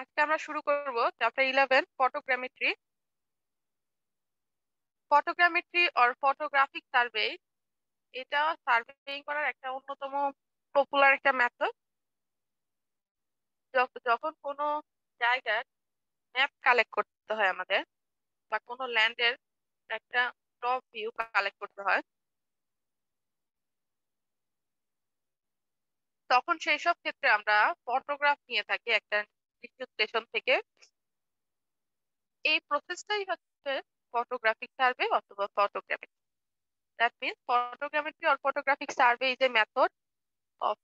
আজকে আমরা শুরু করব chapter eleven photogrammetry photogrammetry or photographic survey এটা সার্ভেইং করার একটা অন্যতম পপুলার একটা মেথড যখন কোনো জায়গার ম্যাপ কালেক্ট করতে হয় আমাদের, বা কোনো ল্যান্ডের একটা টপ ভিউ কালেক্ট করতে হয়, তখন সেই সব ক্ষেত্রে আমরা ফটোগ্রাফ নিয়ে থাকি একটা স্টেশন থেকে। এই প্রসেসটাই হচ্ছে ফটোগ্রাফিক সার্ভে অথবা photographic that means photogrammetry or photographic survey is a method of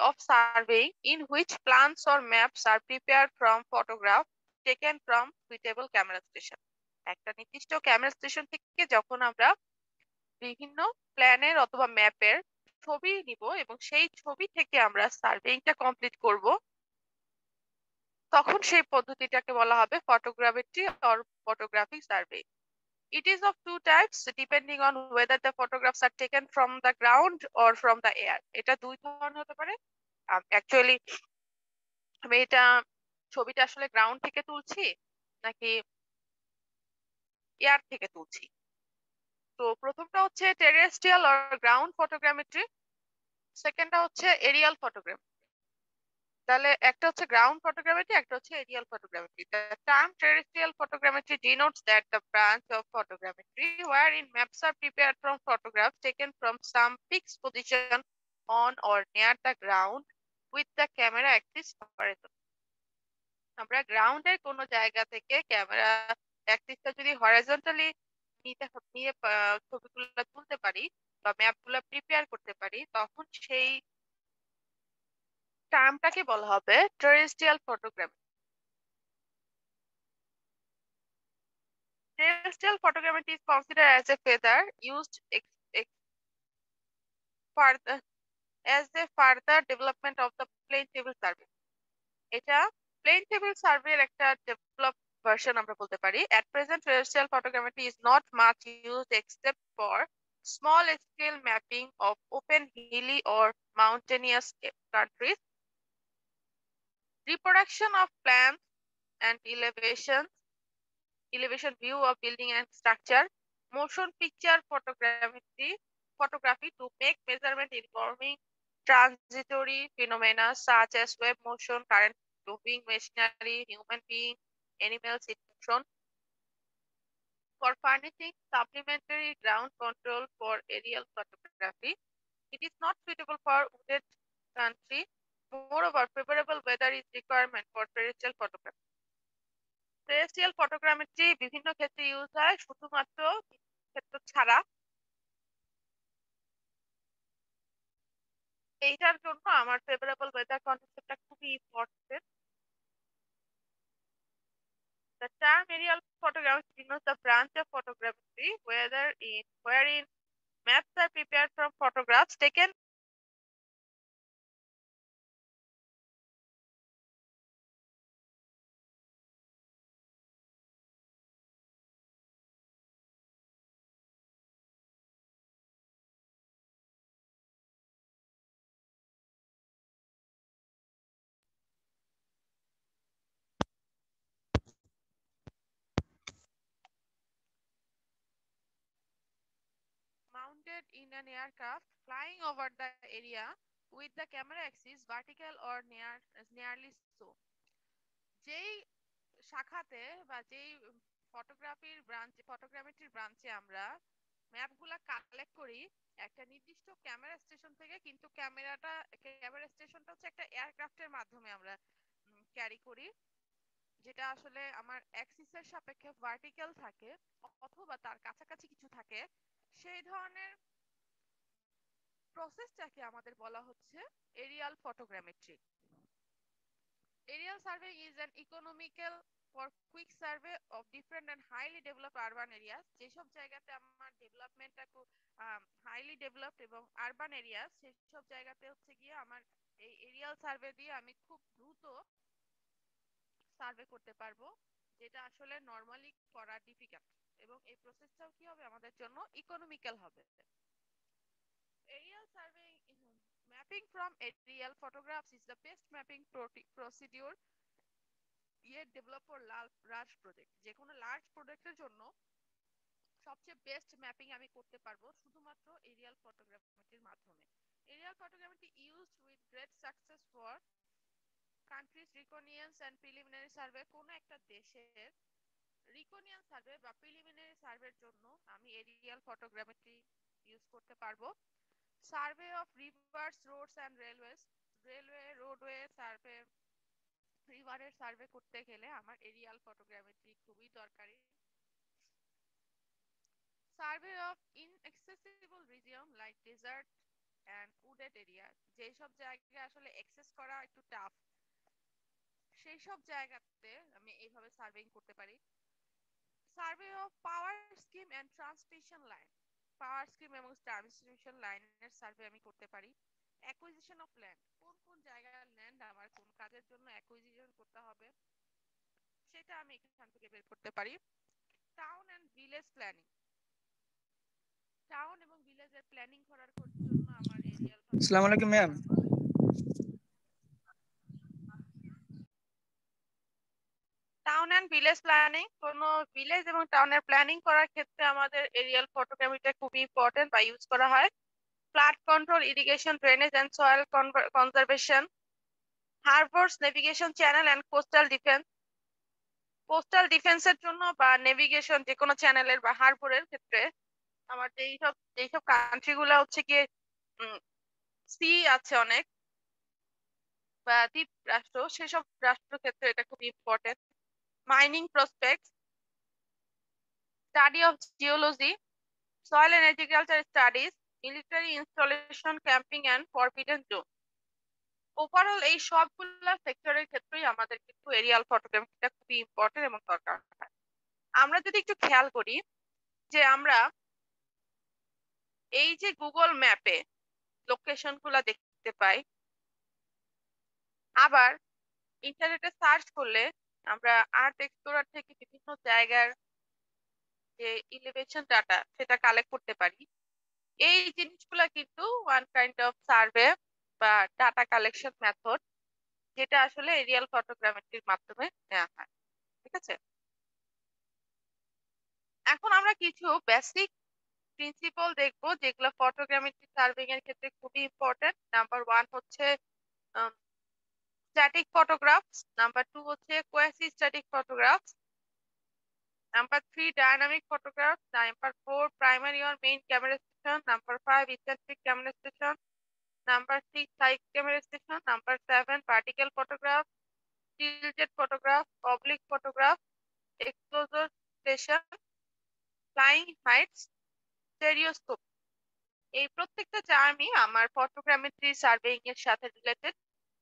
of surveying in which plans or maps are prepare from photograph taken from suitable camera station একটা নির্দিষ্ট camera station থেকে যখন আমরা বিভিন্ন প্ল্যানের অথবা ম্যাপের ছবি নিব এবং সেই ছবি থেকে আমরা সার্ভেইংটা কমপ্লিট করব তখন সেই পদ্ধতিটাকে বলা হবে photogrammetry or photographic survey It is of two types, depending on whether the photographs are taken from the ground or from the air. এটা দুই ধরনের হতে পারে। অ্যাকচুয়ালি আমি এটা ছবিটা আসলে গ্রাউন্ড থেকে তুলছি, নাকি এয়ার থেকে তুলছি? তো প্রথমটা হচ্ছে terrestrial or ground photogrammetry second হচ্ছে এরিয়াল ফটোগ্রাফি তাহলে একটা হচ্ছে গ্রাউন্ড ফটোগ্রামেট্রি একটা হচ্ছে aerial photogrammetry the term terrestrial photogrammetry denotes that the branch of photogrammetry where in maps are prepare from photograph taken from some fixed position on or near the ground with the camera axis operator আমরা গ্রাউন্ডের কোন জায়গা থেকে camera অ্যাক্টিসটা যদি horizontally নিতে নিয়ে ছবিগুলো তুলতে পারি বা ম্যাপগুলো প্রিপেয়ার করতে পারি, তখন সেই টার্মটাকে বলা হবে terrestrial photography terrestrial photogrammetry is consider as a further used as a further development of the plane table survey এটা প্লেন টেবিল সার্ভের একটা ডেভেলপ ভার্সন আমরা বলতে পারি। At present terrestrial photogrammetry is not much use except for small scale mapping of open hilly or mountainous countries reproduction of plans and elevations, elevation view of building and structure, motion picture photography, photography to make measurement involving transitory phenomena such as wave motion, current moving machinery, human being, animals motion. For furnishing supplementary ground control for aerial photography, it is not suitable for wooded country Moreover, favorable weather is requirement for terrestrial photography. Terrestrial photogrammetry বিভিন্ন ক্ষেত্রে use হয় শুধুমাত্র ক্ষেত্র ছাড়া এইটার জন্য আমার favourable weather কনসেপ্টটা খুবই important The term aerial photography denotes the branch of photogrammetry whether in wherein maps are prepared from photographs taken mounted in an aircraft flying over the area with the camera axis vertical or near, nearly so. যেই শাখাতে বা যেই ফটোগ্রাফির branch ফটোগ্রামেট্রির ব্রাঞ্চে আমরা ম্যাপগুলা collect করি, একটা নির্দিষ্ট ক্যামেরা স্টেশন থেকে কিন্তু ক্যামেরাটা ক্যামেরা স্টেশনটা হচ্ছে একটা এয়ারক্রাফটের মাধ্যমে আমরা ক্যারি করি। যেটা আসলে আমার অ্যাক্সিসের সাপেক্ষে ভার্টিক্যাল থাকে অথবা তার কাছাকাছি কিছু থাকে। সেই ধরনের প্রসেসটাকে আমাদের বলা হচ্ছে aerial photogrammetry aerial survey is an economical for quick survey of different and highly develop urban areas যেসব জায়গাতে আমার ডেভেলপমেন্টটা খুব হাইলি ডেভেলপড এবং আরবান এরিয়া সেসব জায়গাতে হচ্ছে গিয়ে আমার এই এরিয়াল সার্ভে দিয়ে আমি খুব দ্রুত সার্ভে করতে পারব। যেটা আসলে নর্মালি করা ডিফিকাল্ট এবং এই প্রসেসটাও কি হবে? আমাদের জন্য ইকোনমিক্যাল হবে। Aerial surveying mapping from aerial photographs is the best mapping procedure yet developed for large project. যে কোনো লার্জ প্রজেক্টের জন্য সবচেয়ে বেস্ট ম্যাপিং আমি করতে পারব শুধুমাত্র এরিয়াল ফটোগ্রাফির মাধ্যমে। Aerial photography used with great success for countries reconnaissance and preliminary survey কোন একটা দেশের রিকনিয়ান সার্ভে বা প্রিলিমিনারি সার্ভের জন্য আমি এরিয়াল ফটোগ্রাফি ইউজ করতে পারব। Survey of rivers roads and railways railway roadway survey রিভারের survey করতে গেলে আমার এরিয়াল ফটোগ্রামেট্রি খুবই দরকারি। Survey of inaccessible region like desert and wooded area যেই সব জায়গায় আসলে অ্যাক্সেস করা একটু টাফ সেই সব জায়গাতে আমি এইভাবে সার্ভেইং করতে পারি। Survey of power scheme and transmission line power scheme এবং ট্রান্সমিশন লাইনের সার্ভে আমি করতে পারি। অ্যাকুইজিশন অফ ল্যান্ড কোন কোন জায়গার ল্যান্ড আমার, কোন কাজের জন্য অ্যাকুইজিশন করতে হবে, সেটা আমি এখান থেকে বের করতে পারি। Town and village planning town এবং ভিলেজের প্ল্যানিং করার জন্য আমার এরিয়াল আসসালামু আলাইকুম ma'am town and village planning কোন ভিলেজ এবং টাউনের প্ল্যানিং করার ক্ষেত্রে আমাদের এরিয়াল ফটোগ্রাফিটা খুবই ইম্পর্টেন্ট বা ইউজ করা হয়। Flood control irrigation drainage and soil conservation harbours navigation channel and coastal defence coastal ডিফেন্সের জন্য বা নেভিগেশন যে কোনো চ্যানেলের বা হারবোরের ক্ষেত্রে আমার যেই সব যেই সব কান্ট্রি গুলা হচ্ছে গিয়ে সি আছে অনেক বা দ্বীপ রাষ্ট্র, সেসব রাষ্ট্র ক্ষেত্রে এটা খুব important mining prospects, study of geology, soil and agriculture studies, military installation, camping and forbidden zone. Overall এই সবগুলা সেক্টরের ক্ষেত্রেই আমাদের কিন্তু এরিয়াল ফটোগ্রাফিটা খুবই ইম্পর্টেন্ট এবং দরকার হয় আমরা যদি একটু খেয়াল করি যে আমরা এই যে গুগল ম্যাপে লোকেশনগুলা দেখতে পাই আবার ইন্টারনেটে সার্চ করলে আমরা আর্ট এক্সপ্লোরার থেকে বিভিন্ন জায়গার যে ইলিভেশন ডাটা সেটা কালেক্ট করতে পারি। এই জিনিসগুলা কিন্তু ওয়ান কাইন্ড অফ সার্ভে বা ডাটা কালেকশন মেথড যেটা আসলে এরিয়াল ফটোগ্রামেট্রির মাধ্যমে নেওয়া হয়। ঠিক আছে? এখন আমরা কিছু বেসিক প্রিন্সিপাল দেখব, যেগুলো ফটোগ্রামেট্রি সার্ভিং এর ক্ষেত্রে খুবই ইম্পর্টেন্ট নাম্বার ওয়ান হচ্ছে স্ট্যাটিক ফটোগ্রাফ নাম্বার টু হচ্ছে quasi static photograph number three dynamic photograph number four primary or main camera station number five eccentric camera station number six side camera station number seven vertical photograph tilted photograph oblique photograph exposure station flying heights stereoscope এই প্রত্যেকটা চার্মই আমার photogrammetry surveying এর সাথে related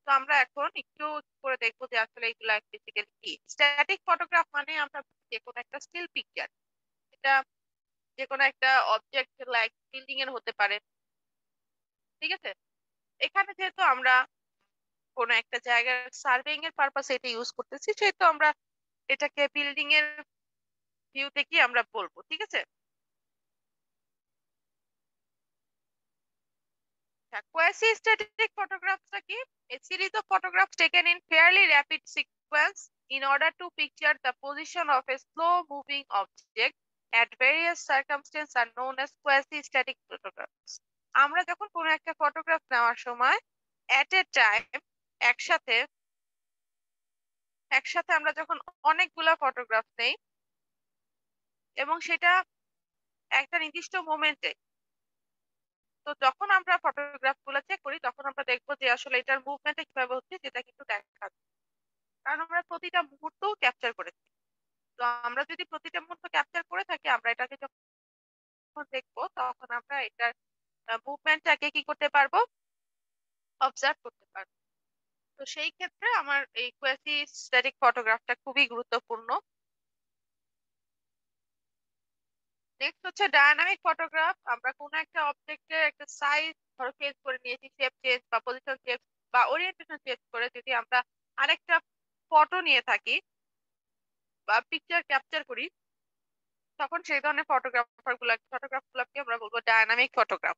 তো আমরা এখন একটু করে দেখব যে আসলে এগুলা বেসিক্যালি কি। স্ট্যাটিক ফটোগ্রাফ মানে আমরা যে কোনো একটা স্টিল পিকচার এটা যে কোনো একটা অবজেক্ট লাইক বিল্ডিং এর হতে পারে। ঠিক আছে? এখানে যেহেতু আমরা কোনো একটা জায়গার সার্ভেইং এর পারপাসে এটা ইউজ করতেছি, সেহেতু আমরা এটাকে বিল্ডিং এর ভিউ থেকে আমরা বলব। ঠিক আছে? আচ্ছা কোয়াসি স্ট্যাটিক ফটোগ্রাফটা কি? এই series of photograph taken in fairly rapid sequence in order to picture the position of a slow moving object at various circumstances are known as quasi static photographs. আমরা যখন কোনো একটা ফটোগ্রাফ নেওয়ার সময় এট এ time একসাথে একসাথে আমরা যখন অনেকগুলা ফটোগ্রাফ নেই এবং সেটা একটা নির্দিষ্ট মোমেন্টে তো যখন আমরা ফটোগ্রাফগুলো চেক করি, তখন আমরা দেখব যে আসলে এটার মুভমেন্টে কীভাবে হচ্ছে, যেটা কিন্তু দেখা কারণ আমরা প্রতিটা মুহূর্ত ক্যাপচার করেছি। তো আমরা যদি প্রতিটা মুহূর্ত ক্যাপচার করে থাকি, আমরা এটাকে যখন দেখব, তখন আমরা এটার মুভমেন্টটাকে কি করতে পারব? অবজার্ভ করতে পারব। তো সেই ক্ষেত্রে আমার এই কোয়াসি স্ট্যাটিক ফটোগ্রাফটা খুবই গুরুত্বপূর্ণ। নেক্সট হচ্ছে ডায়নামিক ফটোগ্রাফ আমরা কোনো একটা অবজেক্টের একটা সাইজ ধরো চেঞ্জ করে নিয়েছি শেপ চেঞ্জ বা পজিশন চেঞ্জ বা ওরিয়েন্টেশন চেঞ্জ করে যদি আমরা আরেকটা ফটো নিয়ে থাকি বা পিকচার ক্যাপচার করি, তখন সেই ধরনের ফটোগ্রাফারগুলা ফটোগ্রাফ গুলাকে আমরা বলব dynamic photograph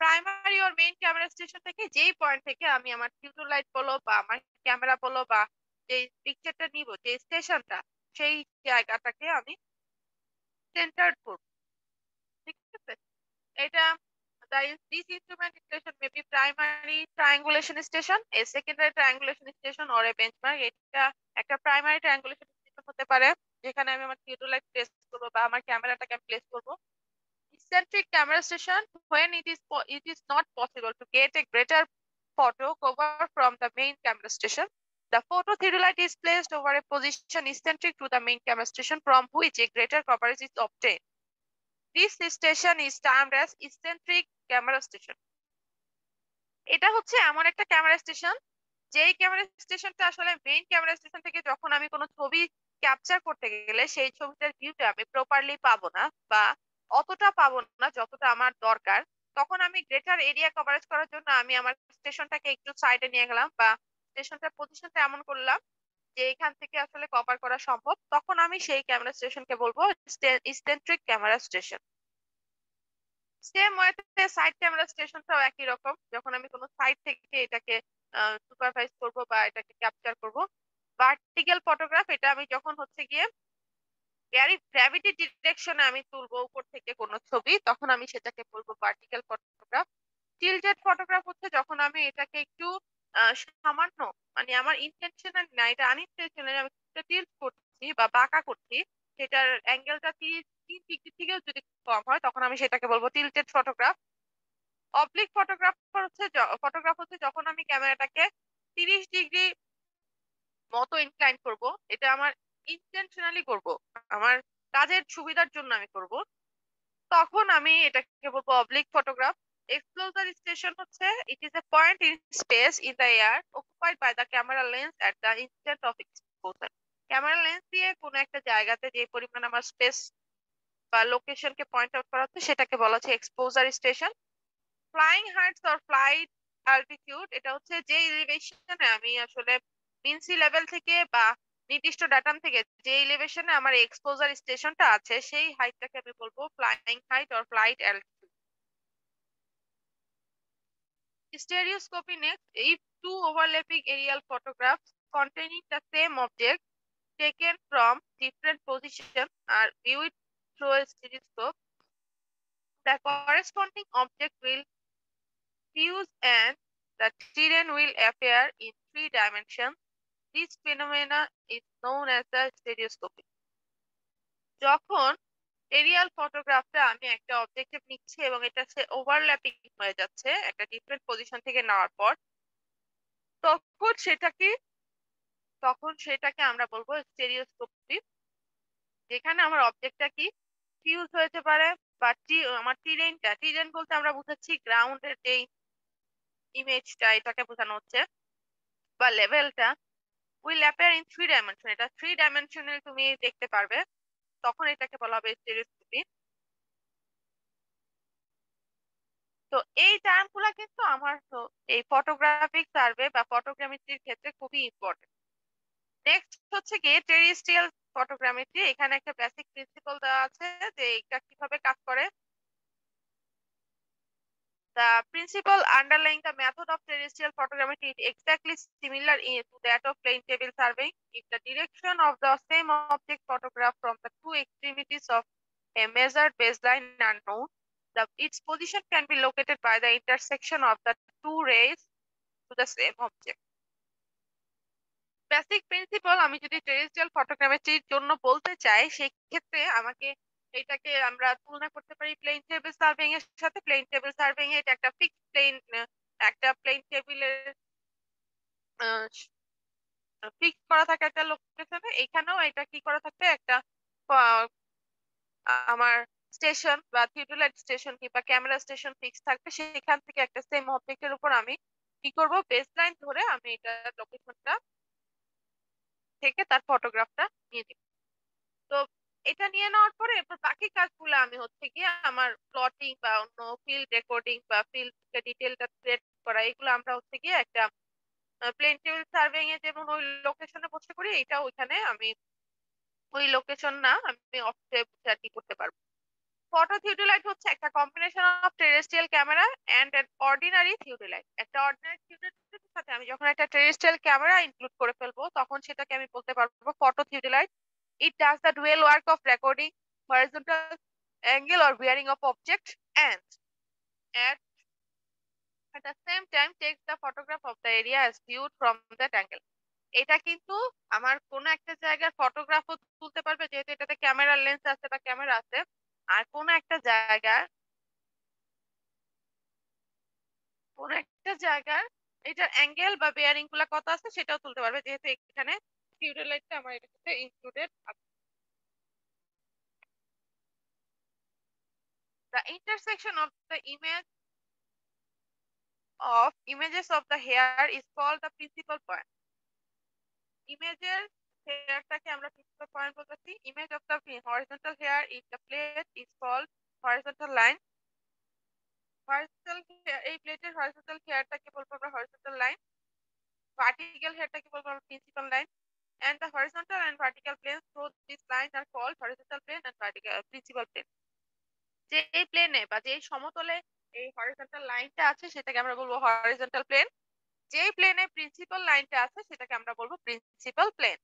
primary or main camera station থেকে যেই পয়েন্ট থেকে আমি আমার টিউটোর লাইট বলো বা আমার ক্যামেরা বলো বা যে পিকচারটা নিব যে স্টেশনটা সেই জায়গাটাকে আমি সেন্টার্ড করব ঠিক আছে এটা this instrument station may be primary triangulation station a secondary triangulation station or a benchmark এটা একটা প্রাইমারি ট্রায়াঙ্গুলেশন স্টেশন হতে পারে যেখানে আমি আমার থিওডোলাইট প্লেস করব বা আমার ক্যামেরাটাকে আমি প্লেস করব eccentric camera station when it is it is not possible to get a greater photo cover from the main camera station the photothedralite is placed over a position eccentric to the main camera station from which a greater coverage is obtained this station is termed as eccentric camera station এটা হচ্ছে এমন একটা camera station যেই camera স্টেশনটা আসলে main camera station থেকে যখন আমি কোনো ছবি ক্যাপচার করতে গেলে সেই ছবিটার ভিউটা আমি প্রপারলি পাবো না বা অতটা পাবো না যতটা আমার দরকার তখন আমি গ্রেটার এরিয়া কভারেজ করার জন্য আমি আমার স্টেশনটাকে একটু সাইডে নিয়ে গেলাম বা স্টেশনটার পজিশনটা এমন করলাম যে এখান থেকে আসলে কভার করা সম্ভব, তখন আমি সেই ক্যামেরা স্টেশনকে বলব স্টেন্ট্রিক ক্যামেরা স্টেশন সেম ওয়েতে সাইড ক্যামেরা স্টেশনটাও একই রকম, যখন আমি কোনো সাইড থেকে এটাকে সুপারভাইজ করব বা এটাকে ক্যাপচার করব। ভার্টিক্যাল ফটোগ্রাফ এটা আমি যখন হচ্ছে গিয়ে গ্র্যাভিটি ডিরেকশনে আমি তুলবো উপর থেকে কোনো ছবি, তখন আমি সেটাকে বলব ভার্টিক্যাল ফটোগ্রাফ টিলটেড ফটোগ্রাফ হচ্ছে যখন আমি এটাকে একটু সামান্য মানে আমার ইন্টেনশনাল না এটা আনইনটেনশনাল আমি টিল্ট করছি বা বাঁকা করছি, সেটার অ্যাঙ্গেলটা তিরিশ তিন ডিগ্রি থেকেও যদি কম হয়, তখন আমি সেটাকে বলব টিলটেড ফটোগ্রাফ অবলিক ফটোগ্রাফ হচ্ছে ফটোগ্রাফ হচ্ছে যখন আমি ক্যামেরাটাকে তিরিশ ডিগ্রি মতো ইনক্লাইন করব, এটা আমার ইন্টেনশনালি করব, আমার কাজের সুবিধার জন্য আমি করব, তখন আমি এটাকে বলব অবলিক ফটোগ্রাফ এক্সপ্লোজার স্টেশন হচ্ছে it is a point in space in the air occupied by the camera lens at the instant of exposure camera lens দিয়ে কোনো একটা জায়গাতে যে পরিমাণ আমার স্পেস বা লোকেশনকে পয়েন্ট আউট করা হচ্ছে, সেটাকে বলা হচ্ছে exposure station flying heights or flight altitude এটা হচ্ছে যে এলিভেশনে আমি আসলে মিন সি লেভেল থেকে বা নির্দিষ্ট ডাটাম থেকে যে এলিভেশনে আমার এক্সপোজার স্টেশনটা আছে, সেই হাইটটাকে আমি বলব flying height or flight altitude Stereoscopy next, if two overlapping aerial photographs containing the same object taken from different positions are viewed through a stereoscope, the corresponding object will fuse and the terrain will appear in three dimensions. This phenomena is known as the stereoscopy. যখন aerial ফটোগ্রাফটা আমি একটা objective নিচ্ছি এবং এটা সে overlapping হয়ে যাচ্ছে একটা ডিফারেন্ট পজিশন থেকে নেওয়ার পর। তখন সেটাকে তখন সেটাকে আমরা বলব স্টেরিওস্কোপি যেখানে আমার অবজেক্টটা কি ফিউজ হয়েছে পারে বা টি, আমার টিরেনটা টিরেন বলতে আমরা বুঝাচ্ছি গ্রাউন্ডের যেই ইমেজটা এটাকে বোঝানো হচ্ছে। বা লেভেলটা will appear in three dimension এটা থ্রি ডাইমেনশনাল তুমি দেখতে পারবে। তখন এটাকে বলা হবে স্টেরিওস্কোপি তো এই টার্মগুলা কিন্তু আমার এই ফটোগ্রাফিক সার্ভে বা ফটোগ্রামেট্রির ক্ষেত্রে খুবই ইম্পর্টেন্ট নেক্সট হচ্ছে গিয়ে টেরিস্ট্রিয়াল ফটোগ্রামেট্রি এখানে একটা বেসিক প্রিন্সিপাল দেওয়া আছে যে এটা কীভাবে কাজ করে। The principle underlying the method of terrestrial photogrammetry is exactly similar in, to that of plane table surveying. If the direction of the same object photographed from the two extremities of a measured baseline are known, the, its position can be located by the intersection of the two rays to the same object. Basic principle আমি যদি terrestrial ফটোগ্রামেট্রির জন্য বলতে চাই সেক্ষেত্রে আমাকে এটাকে আমরা তুলনা করতে পারি প্লেন টেবিল সার্ভিং এর সাথে। প্লেন টেবিল সার্ভিং এটা একটা ফিক্সড প্লেন একটা প্লেন টেবিলের ফিক্স করা থাকে একটা লোকেশনে এখানেও এটা কি করা থাকবে? একটা আমার স্টেশন বা থিওটোলাইট স্টেশন কিংবা ক্যামেরা স্টেশন ফিক্স থাকবে। সেখান থেকে একটা সেম অবজেক্টের উপর আমি কি করব? বেস লাইন ধরে আমি এটা লোকেশনটা থেকে তার ফটোগ্রাফটা নিয়ে নিব। তো এটা নিয়ে নেওয়ার পরে এরপর বাকি কাজগুলো আমি হচ্ছে গিয়ে আমার প্লটিং বা অন্য ফিল্ড রেকর্ডিং বা ফিল্ড ডিটেলটা ক্রিয়েট করা, এগুলো আমরা হচ্ছে গিয়ে একটা প্লেন টেবিল সার্ভেইং এ যেমন ওই লোকেশনে বসে করি এটা ওইখানে আমি ওই লোকেশন না আমি অফিসে বসে আর কি করতে পারব। ফটো থিওডিলাইট হচ্ছে একটা combination of terrestrial camera and an ordinary theodolite একটা অর্ডিনারি থিওডিলাইটের সাথে আমি যখন একটা টেরেস্ট্রিয়াল ক্যামেরা ইনক্লুড করে ফেলব, তখন সেটাকে আমি বলতে পারব photo theodolite it does the dual work of recording horizontal angle or bearing of object and at at the same time takes the photograph of the area as viewed from that angle. এটা কিন্তু আমার কোন একটা জায়গার ফটোগ্রাফও তুলতে পারবে, যেহেতু এটাতে ক্যামেরার লেন্স আছে বা ক্যামেরা আছে, আর কোন একটা জায়গার কোন একটা জায়গার এটার অ্যাঙ্গেল বা বেয়ারিংগুলা কত আছে সেটাও তুলতে পারবে, যেহেতু এখানে ফিউডালাইটটা আমার এটাতে ইনক্লুডেড আছে। The intersection of the image of, images of the hair is called the principal point. ইমেজের হেয়ারটাকে আমরা প্রিন্সিপাল পয়েন্ট বলতেছি। Image of the horizontal hair in the plate is called horizontal line horizontal এই প্লেটের horizontal হেয়ারটাকে বলব আমরা horizontal line vertical হেয়ারটাকে বলব আমরা principal line and the horizontal and vertical planes through this line are called horizontal plane and vertical principal plane. যে প্লেনে বা যে সমতলে এই হরিজন্টাল লাইনটা আছে, সেটাকে আমরা বলব হরিজন্টাল প্লেন যে প্লেনে প্রিন্সিপাল লাইনটা আছে, সেটাকে আমরা বলব প্রিন্সিপাল প্লেন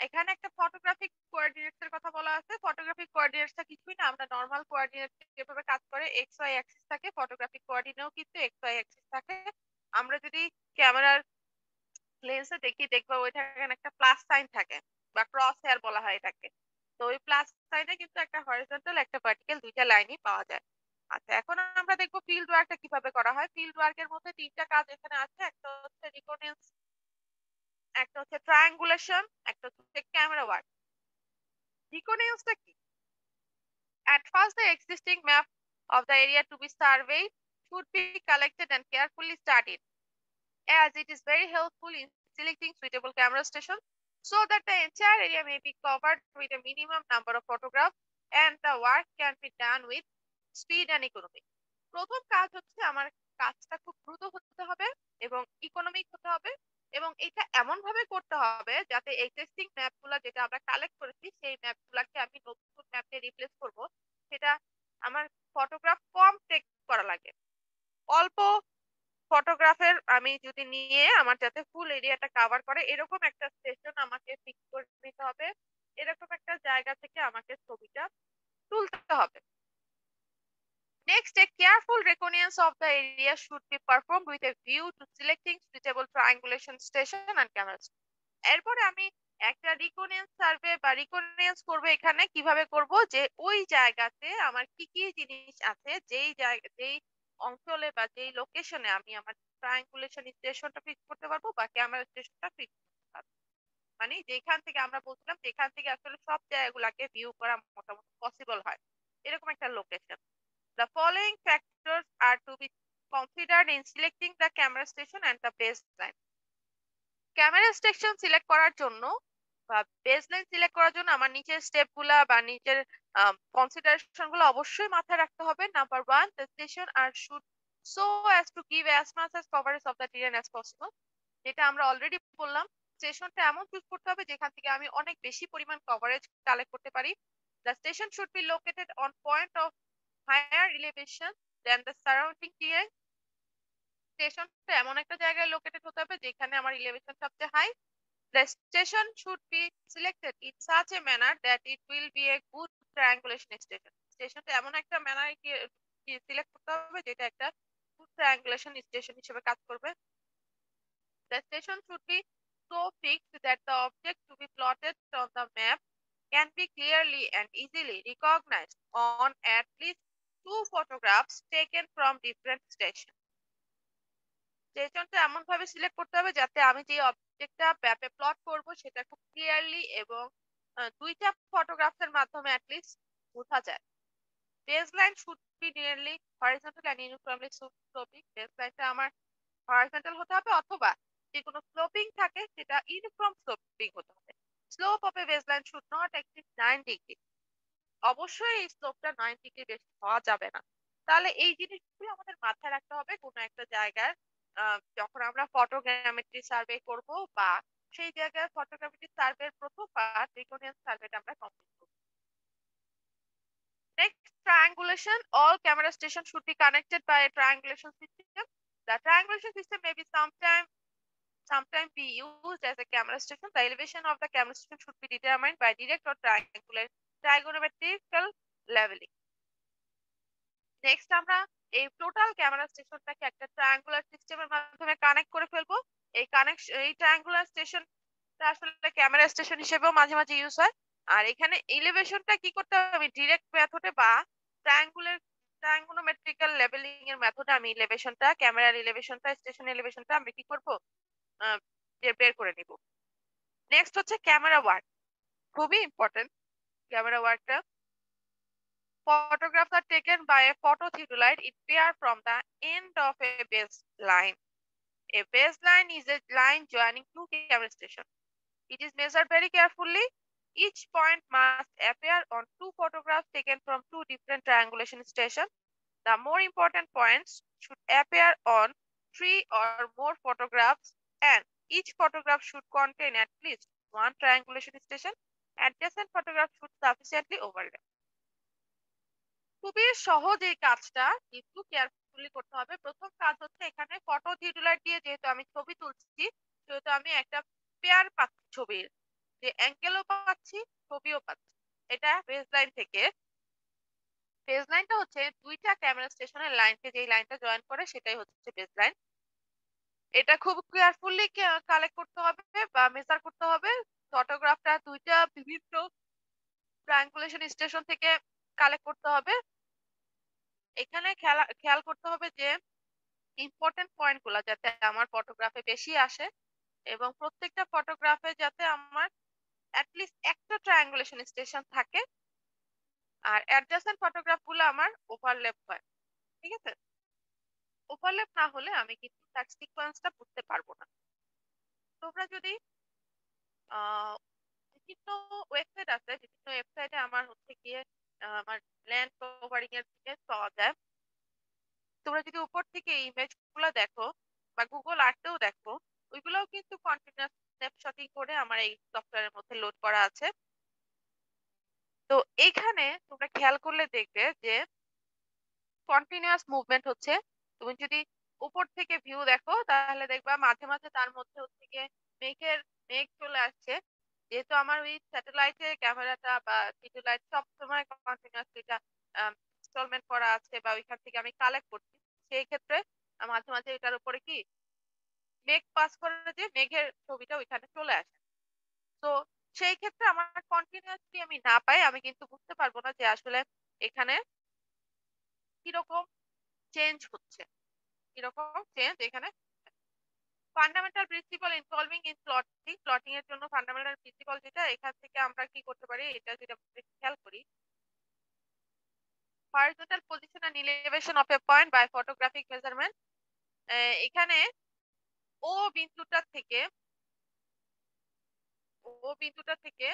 এখানে একটা ফটোগ্রাফিক কোঅর্ডিনেটস এর কথা বলা আছে। ফটোগ্রাফিক কোঅর্ডিনেটসটা কিছুই না, আমরা নরমাল কোঅর্ডিনেট যেভাবে কাজ করে এক্স ওয়াই অ্যাক্সিস থাকে ফটোগ্রাফিক কোঅর্ডিনেটও কিন্তু এক্স ওয়াই অ্যাক্সিস থাকে। আমরা যদি ক্যামেরার লেন্সে দেখি দেখব ওইখানে একটা প্লাস সাইন থাকে বা ক্রস হেয়ার বলা হয় এটাকে। তো ওই প্লাস সাইনে কিন্তু একটা হরিজন্টাল একটা ভার্টিক্যাল দুইটা লাইনই পাওয়া যায়। আচ্ছা এখন আমরা দেখব ফিল্ড ওয়ার্কটা কীভাবে করা হয়। ফিল্ড ওয়ার্কের মধ্যে তিনটা কাজ এখানে আছে। একটা হচ্ছে রিকনেন্স একটা হচ্ছে ট্রায়াঙ্গুলেশন একটা হচ্ছে ক্যামেরা ওয়ার্ক রিকনেন্সটা কি? At first, the existing map of the area to be surveyed should be collected and carefully studied, as it is very helpful in selecting suitable camera stations so that the entire area may be covered with a minimum number of photographs and the work can be done with speed and economy. প্রথম কাজ হচ্ছে আমার কাজটা খুব দ্রুত হতে হবে এবং ইকোনমিক হতে হবে এবং এটা এমন ভাবে করতে হবে যাতে এক্সিস্টিং ম্যাপগুলো যেটা আমরা কালেক্ট করেছি সেই ম্যাপগুলোকে আমি নতুন ম্যাপে রিপ্লেস করব সেটা আমার ফটোগ্রাফ কম টেক করা লাগে অল্প ফটোগ্রাফের আমি যদি নিয়ে আমার যাতে ফুল এরিয়াটা কভার করে এরকম একটা স্টেশন আমাকে ফিক্স করে নিতে হবে। এরকম একটা জায়গা থেকে আমাকে ছবিটা তুলতে হবে। Next, a careful reconnaissance of the area should be performed with a view to selecting suitable triangulation station and cameras. এরপরে আমি একটা রিকোনেন্স সার্ভে বা রিকোনেন্স করব এখানে কীভাবে করব? যে ওই জায়গাতে আমার কি কি জিনিস আছে যেই জায়গা যেই অঞ্চলে বা যেই লোকেশনে আমি আমার ট্রায়াঙ্গুলেশন স্টেশনটা ফিক্স করতে পারব বা ক্যামেরা স্টেশনটা ফিক্স করতে পারব। মানে যেখান থেকে আমরা বলছিলাম, যেখান থেকে আসলে সব জায়গাগুলোকে ভিউ করা মোটামুটি পসিবল হয়। এরকম একটা location The following factors are to be considered in selecting the camera station and the baseline. Camera station select করার জন্য বা বেসলাইন সিলেক্ট করার জন্য আমার নিচের স্টেপগুলা বা নিচের কনসিডারেশনগুলো অবশ্যই মাথায় রাখতে হবে। Number one the station are should so as to give as much as coverage of the terrain as possible যেটা আমরা অলরেডি বললাম স্টেশনটা এমন চুজ করতে হবে যেখান থেকে আমি অনেক বেশি পরিমাণ কভারেজ কালেক্ট করতে পারি। The station should be located on point of higher elevation than the surrounding terrain স্টেশনটা এমন একটা জায়গায় লোকেটেড হতে হবে যেখানে আমার ইলেভেশন সবচেয়ে high The station should be selected in such a manner that it will be a good triangulation station. স্টেশনটা এমন একটা ম্যানারে সিলেক্ট করতে হবে যেটা একটা গুড ট্রায়াঙ্গুলেশন স্টেশন হিসেবে কাজ করবে The station should be so fixed that the object to be plotted on the map can be clearly and easily recognized on at least two photographs taken from different stations. স্টেশনটা এমন ভাবে select করতে হবে যাতে আমি যে অবজেক্টটা ম্যাপে plot করব সেটা খুব ক্লিয়ারলি এবং দুইটা ফটোগ্রাফের মাধ্যমে অ্যাটলিস্ট বোঝা যায়। Baseline should be nearly horizontal and uniformly sloping বেসলাইনটা আমার হরিজন্টাল হতে হবে অথবা যে কোনো স্লোপিং থাকে সেটা ইউনিফর্ম স্লোপিং হতে হবে। Slope of a baseline should not exceed 9 degree অবশ্যই এই স্লোপটা 9 ডিগ্রি বেশি হওয়া যাবে না। তাহলে এই জিনিসগুলো আমাদের মাথায় রাখতে হবে কোনো একটা জায়গায়। যখন আমরা ফটোগ্রামেট্রি সার্ভে করব বা সেই জায়গায় ফটোগ্রামেট্রি সার্ভের প্রথম পার্ট রিকোনিয়ান সার্ভেটা আমরা কমপ্লিট করব Next, triangulation. All camera stations should be connected by a triangulation system. The triangulation system may be sometime sometime be used as a camera station. The elevation of the camera station should be determined by direct or triangular trigonometrical leveling. Next আমরা এই total camera স্টেশনটাকে একটা triangular সিস্টেমের মাধ্যমে connect করে ফেলব। এই connect এই triangular স্টেশনটা আসলে ক্যামেরা স্টেশন হিসেবেও মাঝে মাঝে ইউজ হয়। আর এখানে এলিভেশনটা কি করতে হবে? আমি ডিরেক্ট মেথডে বা ট্রায়াঙ্গুলার ট্রায়াঙ্গোনোমেট্রিক্যাল লেভেলিং এর মেথডে আমি এলিভেশনটা ক্যামেরার এলিভেশনটা স্টেশন এলিভেশনটা আমি কি করব? বের করে নিব। নেক্সট হচ্ছে ক্যামেরা ওয়ার্ক খুবই ইম্পর্টেন্ট ক্যামেরা ওয়ার্কটা Photographs are taken by a phototheodolite in pair from the end of a baseline. A baseline is a line joining two camera stations. It is measured very carefully. Each point must appear on two photographs taken from two different triangulation stations. The more important points should appear on three or more photographs and each photograph should contain at least one triangulation station. Adjacent photographs should sufficiently overlap. খুবই সহজ এই কাজটা। কিন্তু carefully করতে হবে। প্রথম কাজ হচ্ছে এখানে ফটো থিওডুলাইট দিয়ে যেহেতু আমি ছবি তুলছি, সেহেতু আমি একটা পেয়ার পাচ্ছি ছবির। যে অ্যাঙ্গেলও পাচ্ছি, ছবিও পাচ্ছি। এটা বেস লাইন থেকে। বেস লাইনটা হচ্ছে দুইটা ক্যামেরা স্টেশনের লাইনকে যেই লাইনটা জয়েন করে, সেটাই হচ্ছে বেস লাইন এটা খুব কেয়ারফুলি কালেক্ট করতে হবে বা মেজার করতে হবে। ফটোগ্রাফটা দুইটা বিভিন্ন ট্রায়াঙ্গুলেশন স্টেশন থেকে কালেক্ট করতে হবে। এখানে খেয়াল করতে হবে যে ইম্পর্টেন্ট পয়েন্টগুলা যাতে আমার ফটোগ্রাফে বেশি আসে এবং প্রত্যেকটা ফটোগ্রাফে যাতে আমার অ্যাটলিস্ট একটা ট্রায়াঙ্গুলেশন স্টেশন থাকে আর অ্যাডজাসেন্ট ফটোগ্রাফগুলো আমার ওভারলেপ হয়, ঠিক আছে? ওভারলেপ না হলে আমি কিন্তু তার সিকোয়েন্সটা বুঝতে পারব না। তোমরা যদি বিভিন্ন ওয়েবসাইট আছে, বিভিন্ন ওয়েবসাইটে আমার হচ্ছে গিয়ে আমার ল্যান্ড কভারিং এর ইমেজ পাওয়া যায়। তোমরা যদি উপর থেকে ইমেজগুলো দেখো বা গুগল আর্টেও দেখো, ওইগুলোও কিন্তু কন্টিনিউয়াস স্ন্যাপশটিং করে আমার এই সফটওয়্যারের মধ্যে লোড করা আছে। তো এখানে তোমরা খেয়াল করলে দেখবে যে কন্টিনিউয়াস মুভমেন্ট হচ্ছে। তুমি যদি উপর থেকে ভিউ দেখো, তাহলে দেখবা মাঝে মাঝে তার মধ্যে হচ্ছে মেঘের, মেঘ চলে আসছে। যেহেতু আমার ওই স্যাটেলাইটে ক্যামেরাটা বা স্যাটেলাইট সবসময় কন্টিনিউয়াসলি এটা ইনস্টলমেন্ট করা আছে বা ওইখান থেকে আমি কালেক্ট করছি। সেই ক্ষেত্রে মাঝে মাঝে এটার উপরে কি, মেঘ পাস করে যে মেঘের ছবিটা ওইখানে চলে আসে। তো সেই ক্ষেত্রে আমার কন্টিনিউয়াসলি আমি না পাই, আমি কিন্তু বুঝতে পারব না যে আসলে এখানে কীরকম চেঞ্জ হচ্ছে। কীরকম চেঞ্জ এখানে fundamental principle involving in plotting plotting এর জন্য ফান্ডামেন্টাল প্রিন্সিপাল যেটা, এখান থেকে আমরা কি করতে পারি? এটা যেটা খেয়াল করি। Horizontal position and elevation of a point by photographic measurement. এখানে ও বিন্দুটা থেকে ও বিন্দুটা থেকে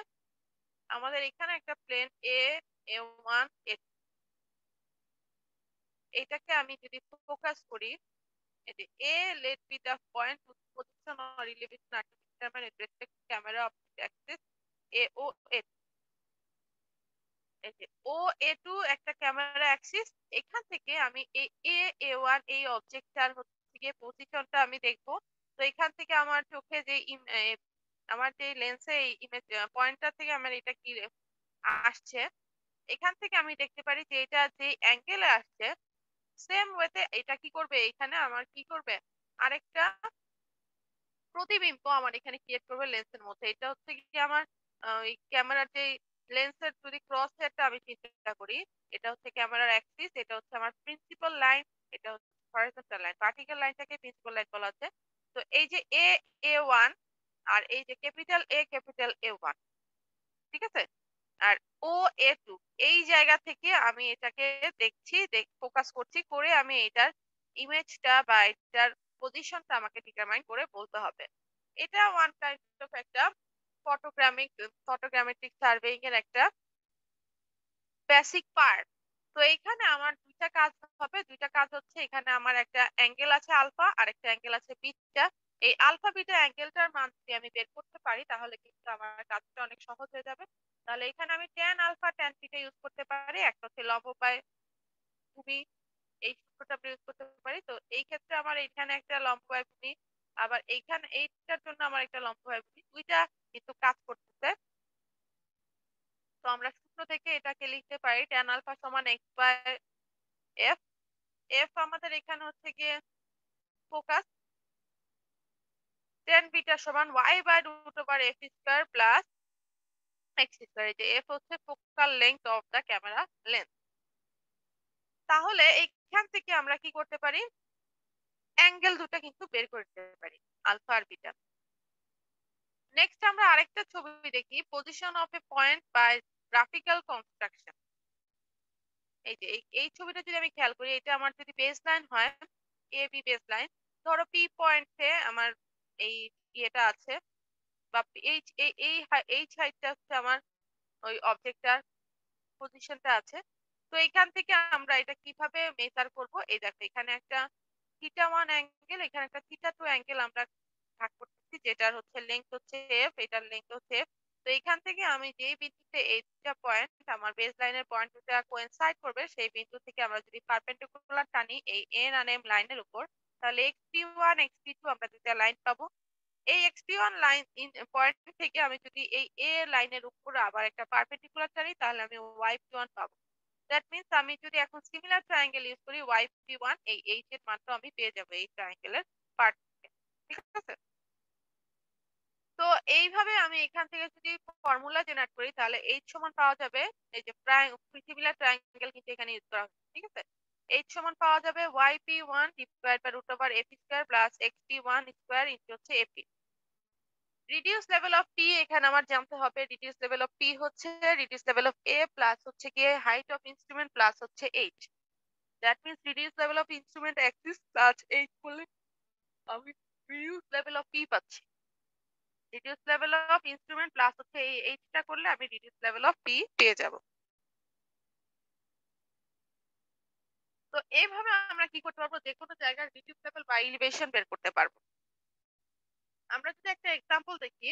আমাদের এখানে একটা প্লেন এ এ ওয়ান এটাকে আমি যদি ফোকাস করি A let be the point whose position or elevation are determined with respect to camera axis AOA O A two একটা ক্যামেরা অ্যাক্সিস এখান থেকে আমি এ এ ওয়ান এই অবজেক্টটার হচ্ছে গিয়ে আমি দেখব। তো এখান থেকে আমার চোখে যে আমার যে লেন্সে এই ইমেজ পয়েন্টটা থেকে আমার এটা কি, আসছে। এখান থেকে আমি দেখতে পারি যে এটা যে অ্যাঙ্গেলে আসছে সেম ওয়েতে এটা কি করবে? এখানে আমার কি করবে? আরেকটা প্রতিবিম্ব আমার এখানে ক্রিয়েট করবে লেন্সের মধ্যে। এটা হচ্ছে কি আমার ওই ক্যামেরার যে লেন্সের যদি ক্রস হেয়ারটা আমি চিন্তা করি, এটা হচ্ছে ক্যামেরার অ্যাক্সিস এটা হচ্ছে আমার প্রিন্সিপাল লাইন এটা হচ্ছে হরিজন্টাল লাইন ভার্টিক্যাল লাইনটাকে প্রিন্সিপাল লাইন বলা হচ্ছে। তো এই যে এ এ ওয়ান আর এই যে capital A capital A one ঠিক আছে? আর ও এ টু এই জায়গা থেকে আমি এটাকে দেখছি ফোকাস করছি করে আমি এটার ইমেজটা বা এটার পজিশনটা আমাকে ডিটারমাইন করে বলতে হবে। এটা ওয়ান কাইন্ড অফ একটা ফটোগ্রামিক ফটোগ্রামেটিক সার্ভেইং এর একটা বেসিক পার্ট তো এখানে আমার দুইটা কাজ হবে। দুইটা কাজ হচ্ছে এখানে আমার একটা অ্যাঙ্গেল আছে আলফা আর একটা অ্যাঙ্গেল আছে বিটা এই আলফা বিটা অ্যাঙ্গেলটার মান যদি আমি বের করতে পারি, তাহলে কিন্তু আমার কাজটা অনেক সহজ হয়ে যাবে। তাহলে এখানে আমি tan alpha tan theta use করতে পারি। একটা হচ্ছে লম্ব বাই ভূমি, এই সূত্রটা ইউজ করতে পারি। তো এই ক্ষেত্রে আমার এখানে একটা লম্ব বাই ভূমি, আবার এইখানে এইটার জন্য আমার একটা লম্ব বাই ভূমি, দুইটা কিন্তু কাজ করতেছে। তো আমরা সূত্র থেকে এটাকে লিখতে পারি ট্যান আলফা সমান এক্স বাই এফ এফ আমাদের এখানে হচ্ছে গিয়ে ফোকাস টেন বিটা সমান y by root over f square plus x square যে এফ হচ্ছে focal length of the camera length তাহলে এইখান থেকে আমরা কি করতে পারি? অ্যাঙ্গেল দুটো কিন্তু বের করতে পারি আলফা আর বিটা নেক্সট আমরা আরেকটা ছবি দেখি position of a point by graphical construction এই যে এই ছবিটা যদি আমি খেয়াল করি এটা আমার যদি বেস লাইন হয় এ বি বেস লাইন ধরো পি পয়েন্টে আমার এই ইয়েটা আছে বা এইচ এই এইচ হাইটটা হচ্ছে আমার ওই অবজেক্টটার পজিশনটা আছে। তো এখান থেকে আমরা এটা কীভাবে মেজার করব? এই দেখো, এখানে একটা থিটা ওয়ান অ্যাঙ্গেল এখানে একটা থিটা টু অ্যাঙ্গেল আমরা ভাগ করতেছি, যেটার হচ্ছে লেংথ হচ্ছে এফ এটার লেংথ হচ্ছে এফ তো এখান থেকে আমি যে বিন্দুতে এই দুটা পয়েন্ট আমার বেস লাইনের পয়েন্ট দুটা কোয়েনসাইড করবে, সেই বিন্দু থেকে আমরা যদি পারপেন্ডিকুলার টানি এই এন আর এম লাইনের উপর তাহলে x P one x P two আমরা দুটা লাইন পাবো। এই x P one line point থেকে আমি যদি এই এ লাইনের উপর আবার একটা পারপেন্ডিকুলার টানি তাহলে আমি ওয়াই পি ওয়ান পাবো। দ্যাট মিনস আমি যদি এখন সিমিলার ট্রায়াঙ্গেল ইউজ করি ওয়াই পি ওয়ান এই এইচ এর মানটা আমি পেয়ে যাব এই ট্রায়াঙ্গেলের পার্ট ঠিক আছে? তো এইভাবে আমি এখান থেকে যদি ফর্মুলা জেনারেট করি, তাহলে এইচ সমান পাওয়া যাবে। এই যে প্রায় সিমিলার ট্রায়াঙ্গেল কিন্তু এখানে ইউজ করা হচ্ছে ঠিক আছে? এইচ সমান পাওয়া যাবে y P one by root over f square plus x P one square হচ্ছে AP reduce level of P এখানে আমার জানতে হবে রিডিউস লেভেল অফ পি হচ্ছে reduce level of A plus হচ্ছে গিয়ে হাইট অফ ইনস্ট্রুমেন্ট প্লাস হচ্ছে H that means reduce level of instrument axis plus H করলে আমি রিডিউস লেভেল অফ পি পাচ্ছি। Reduce level of instrument plus হচ্ছে এই এইচটা করলে আমি রিডিউস লেভেল অফ পি পেয়ে যাব। তো এইভাবে আমরা কি করতে পারব? যে কোনো জায়গার রিডিউস লেভেল বা ইলিভেশন বের করতে পারব। আমরা যদি একটা এক্সাম্পল দেখি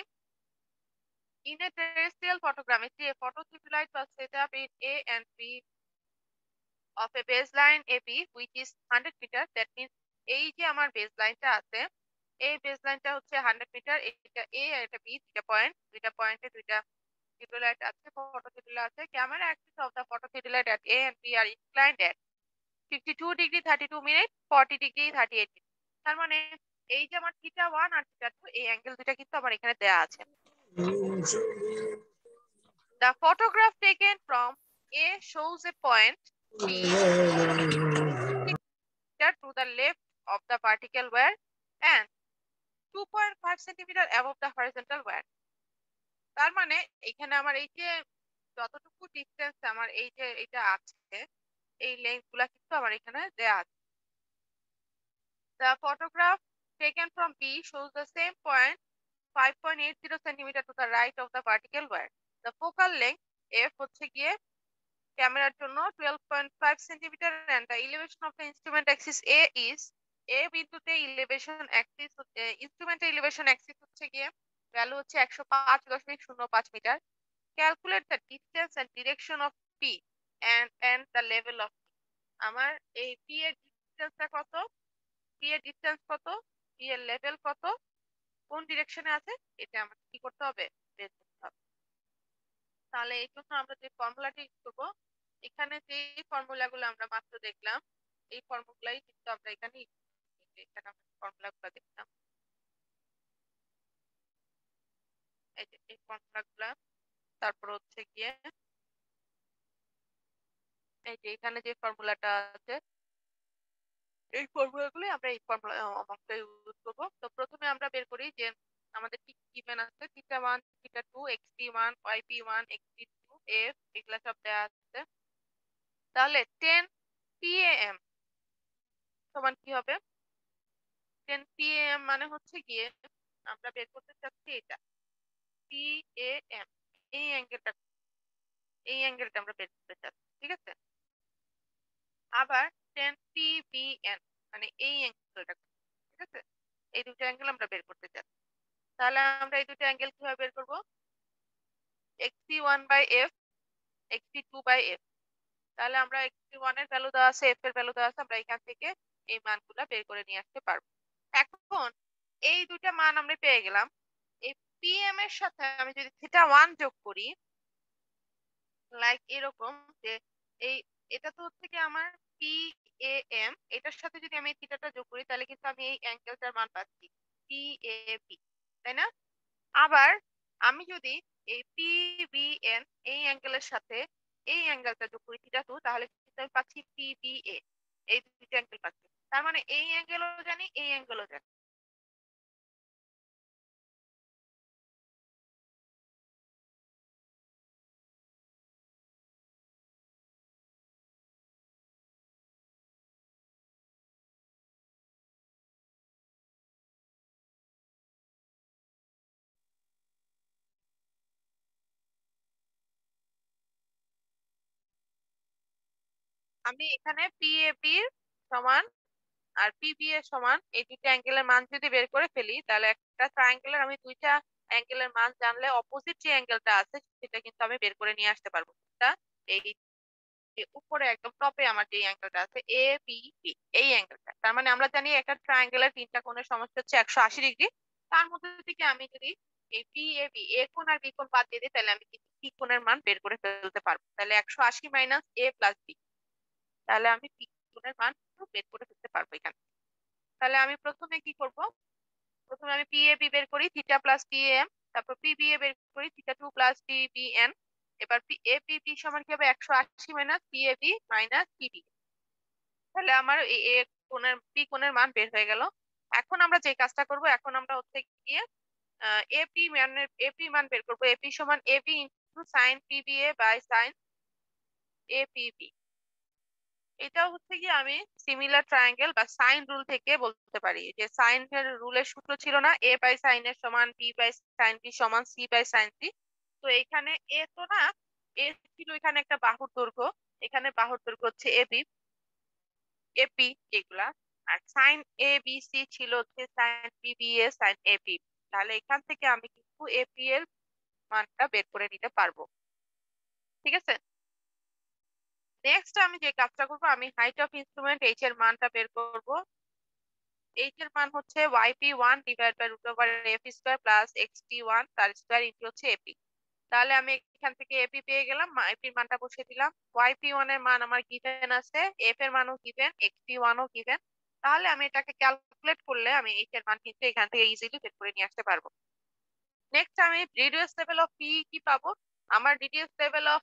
ইন এ টেরেস্ট্রিয়াল ফটোগ্রামে এ ফটো সিভিলাইজ বা set in A and B of a base A B which is hundred metre that means এই যে আমার বেস লাইনটা আছে, এই বেস লাইনটা হচ্ছে হান্ড্রেড মিটার এটা এ এটা বি দুইটা পয়েন্ট দুইটা পয়েন্টে দুইটা সিটেলাইট আছে ফটো সিটেলাইট আছে camera axis of the photo satellite at A and B are inclined at 52 degree 32 minute 40 degree 38 minute তার মানে এই যে আমার থিটা 1 আর থিটা 2 এই অ্যাঙ্গেল দুটো কিন্তু আমার এখানে দেয়া আছে। The photograph taken from A shows a point B theta to the left of the particle wire and 2.5 cm above the horizontal wire তার মানে এখানে আমার এই যে যতটুকু ডিসটেন্স আমার এই যে এটা আছে এই লিঙ্কগুলো কিন্তু আমার এখানে দেয়া আছে। The photograph taken from B shows the same point five point to the right of the particle where the focal length F হচ্ছে গিয়ে ক্যামেরার জন্য twelve point five centimetre and the elevation of the instrument axis A is A বিন্দুতে elevation axis ইনস্ট্রুমেন্টের elevation axis হচ্ছে গিয়ে value হচ্ছে একশো পাঁচ দশমিক শূন্য পাঁচ metre calculate the distance and direction of P and and the level of আমার এই পি এর ডিসটেন্সটা কত? পি এর ডিসটেন্স কত? পি এর লেভেল কত? কোন ডিরেকশনে আছে? এটা আমাকে কি করতে হবে? বের করতে হবে। তাহলে এই জন্য আমরা যে ফর্মুলাটি ইউজ করব, এখানে যে ফর্মুলাগুলো আমরা মাত্র দেখলাম, এই ফর্মুলাই কিন্তু আমরা এখানে এখানে আমরা ফর্মুলাগুলো দেখলাম, এই ফর্মুলাগুলা তারপর হচ্ছে গিয়ে এই যে এখানে যে ফর্মুলাটা আছে, এই ফর্মুলাগুলো আমরা এই ফর্মুলা অঙ্কটা ইউজ করব। তো প্রথমে আমরা বের করি যে আমাদের কি গিভেন আছে? Theta one theta two x P one y P one x P two f এগুলা সব দেওয়া আছে। তাহলে টেন পিএম সমান কি হবে? টেন পিএম মানে হচ্ছে গিয়ে আমরা বের করতে চাচ্ছি এটা পিএম এই অ্যাঙ্গেলটা এই অ্যাঙ্গেলটা আমরা বের করতে চাচ্ছি, ঠিক আছে? আবার টেন পিবিএন মানে এই অ্যাঙ্গেলটা ঠিক আছে? এই দুটো অ্যাঙ্গেল আমরা বের করতে চাচ্ছি তাহলে আমরা এই দুটো অ্যাঙ্গেল কীভাবে বের করব? X one by f x two by f তাহলে আমরা এক্সি ওয়ানের ভ্যালু দেওয়া আছে এফ এর ভ্যালু দেওয়া আছে, আমরা এখান থেকে এই মানগুলা বের করে নিয়ে আসতে পারব। এখন এই দুইটা মান আমরা পেয়ে গেলাম। এই পিএম এর সাথে আমি যদি থিটা ওয়ান যোগ করি লাইক এরকম যে এই, এটা তো হচ্ছে কি আমার পি এ এম এটার সাথে যদি আমি থিটাটা যোগ করি, তাহলে কিন্তু আমি এই অ্যাঙ্গেলটার মান পাচ্ছি পি এ পি তাই না? আবার আমি যদি এই পি বি এন এই অ্যাঙ্গেলের সাথে এই অ্যাঙ্গেলটা যোগ করি, থিটা টু, তাহলে কিন্তু আমি পাচ্ছি পি বি এ এই দুইটা অ্যাঙ্গেল পাচ্ছি। তার মানে এই অ্যাঙ্গেলও জানি, এই অ্যাঙ্গেলও জানি। আমি এখানে পিএবি সমান আর পিবি এর সমান এই দুইটা অ্যাঙ্গেলের মান যদি বের করে ফেলি, তাহলে একটা ট্রায়াঙ্গেলের আমি দুইটা অ্যাঙ্গেলের মান জানলে অপোজিট যে অ্যাঙ্গেলটা আছে সেটা কিন্তু আমি বের করে নিয়ে আসতে পারব। এই উপরে একদম টপে আমার যে অ্যাঙ্গেলটা আছে এ বি বি এই অ্যাঙ্গেলটা তার মানে আমরা জানি একটা ট্রায়াঙ্গেলের তিনটা কোণের সমস্যা হচ্ছে একশো আশি ডিগ্রি। তার মধ্যে থেকে আমি যদি এই বি এ বি এ কোণ আর বি কোণ বাদ দিয়ে দিই, তাহলে আমি বি কোণের মান বের করে ফেলতে পারব। তাহলে একশো আশি মাইনাস এ প্লাস বি তাহলে আমি বি কোণের মান বের করে ফেলতে পারব এখানে। তাহলে আমি প্রথমে কি করব? প্রথমে আমি পি এ বি বের করি থিটা প্লাস টি এম তারপর পি বি এ বের করি theta two plus T B N এবার এ পি পি সমান কি হবে? একশো আশি minus P A B minus P B তাহলে আমার এ কোণের পি কোণের মান বের হয়ে গেল। এখন আমরা যে কাজটা করব, এখন আমরা হচ্ছে গিয়ে এপি মানের এপি মান বের করব। এপি সমান AB into sine PBA by sine APB এটা হচ্ছে কি আমি সিমিলার ট্রায়াঙ্গেল বা সাইন রুল থেকে বলতে পারি। যে সাইন এর রুলের সূত্র ছিল না এ বাই সাইন এর সমান বি বাই সাইন বি সমান সি বাই সাইন সি তো এখানে এ তো না এ ছিল এখানে একটা বাহুর দৈর্ঘ্য, এখানে বাহুর দৈর্ঘ্য হচ্ছে এ বি এপি এগুলা। আর সাইন এ বি সি ছিল হচ্ছে sine B B A sine A P তাহলে এখান থেকে আমি কিন্তু এপি এর মানটা বের করে নিতে পারব। ঠিক আছে? নেক্সট আমি যে কাজটা করব, আমি হাইট অফ ইনস্ট্রুমেন্ট এইচ এর মানটা বের করব। এইচ এর মান হচ্ছে YP one divide by root over f square plus x one তার স্কোয়ার ইন্টু হচ্ছে এপি তাহলে আমি এখান থেকে এপি পেয়ে গেলাম এপির মানটা বসিয়ে দিলাম। ওয়াইপি ওয়ানের মান আমার গিভেন আছে এফ এর মানও গিভেন এক্স টি ওয়ানও গিভেন তাহলে আমি এটাকে ক্যালকুলেট করলে আমি এইচ এর মান কিন্তু এখান থেকে ইজিলি বের করে নিয়ে আসতে পারব। নেক্সট আমি রিডিউস লেভেল অফ পি কি পাবো? আমার reduce level of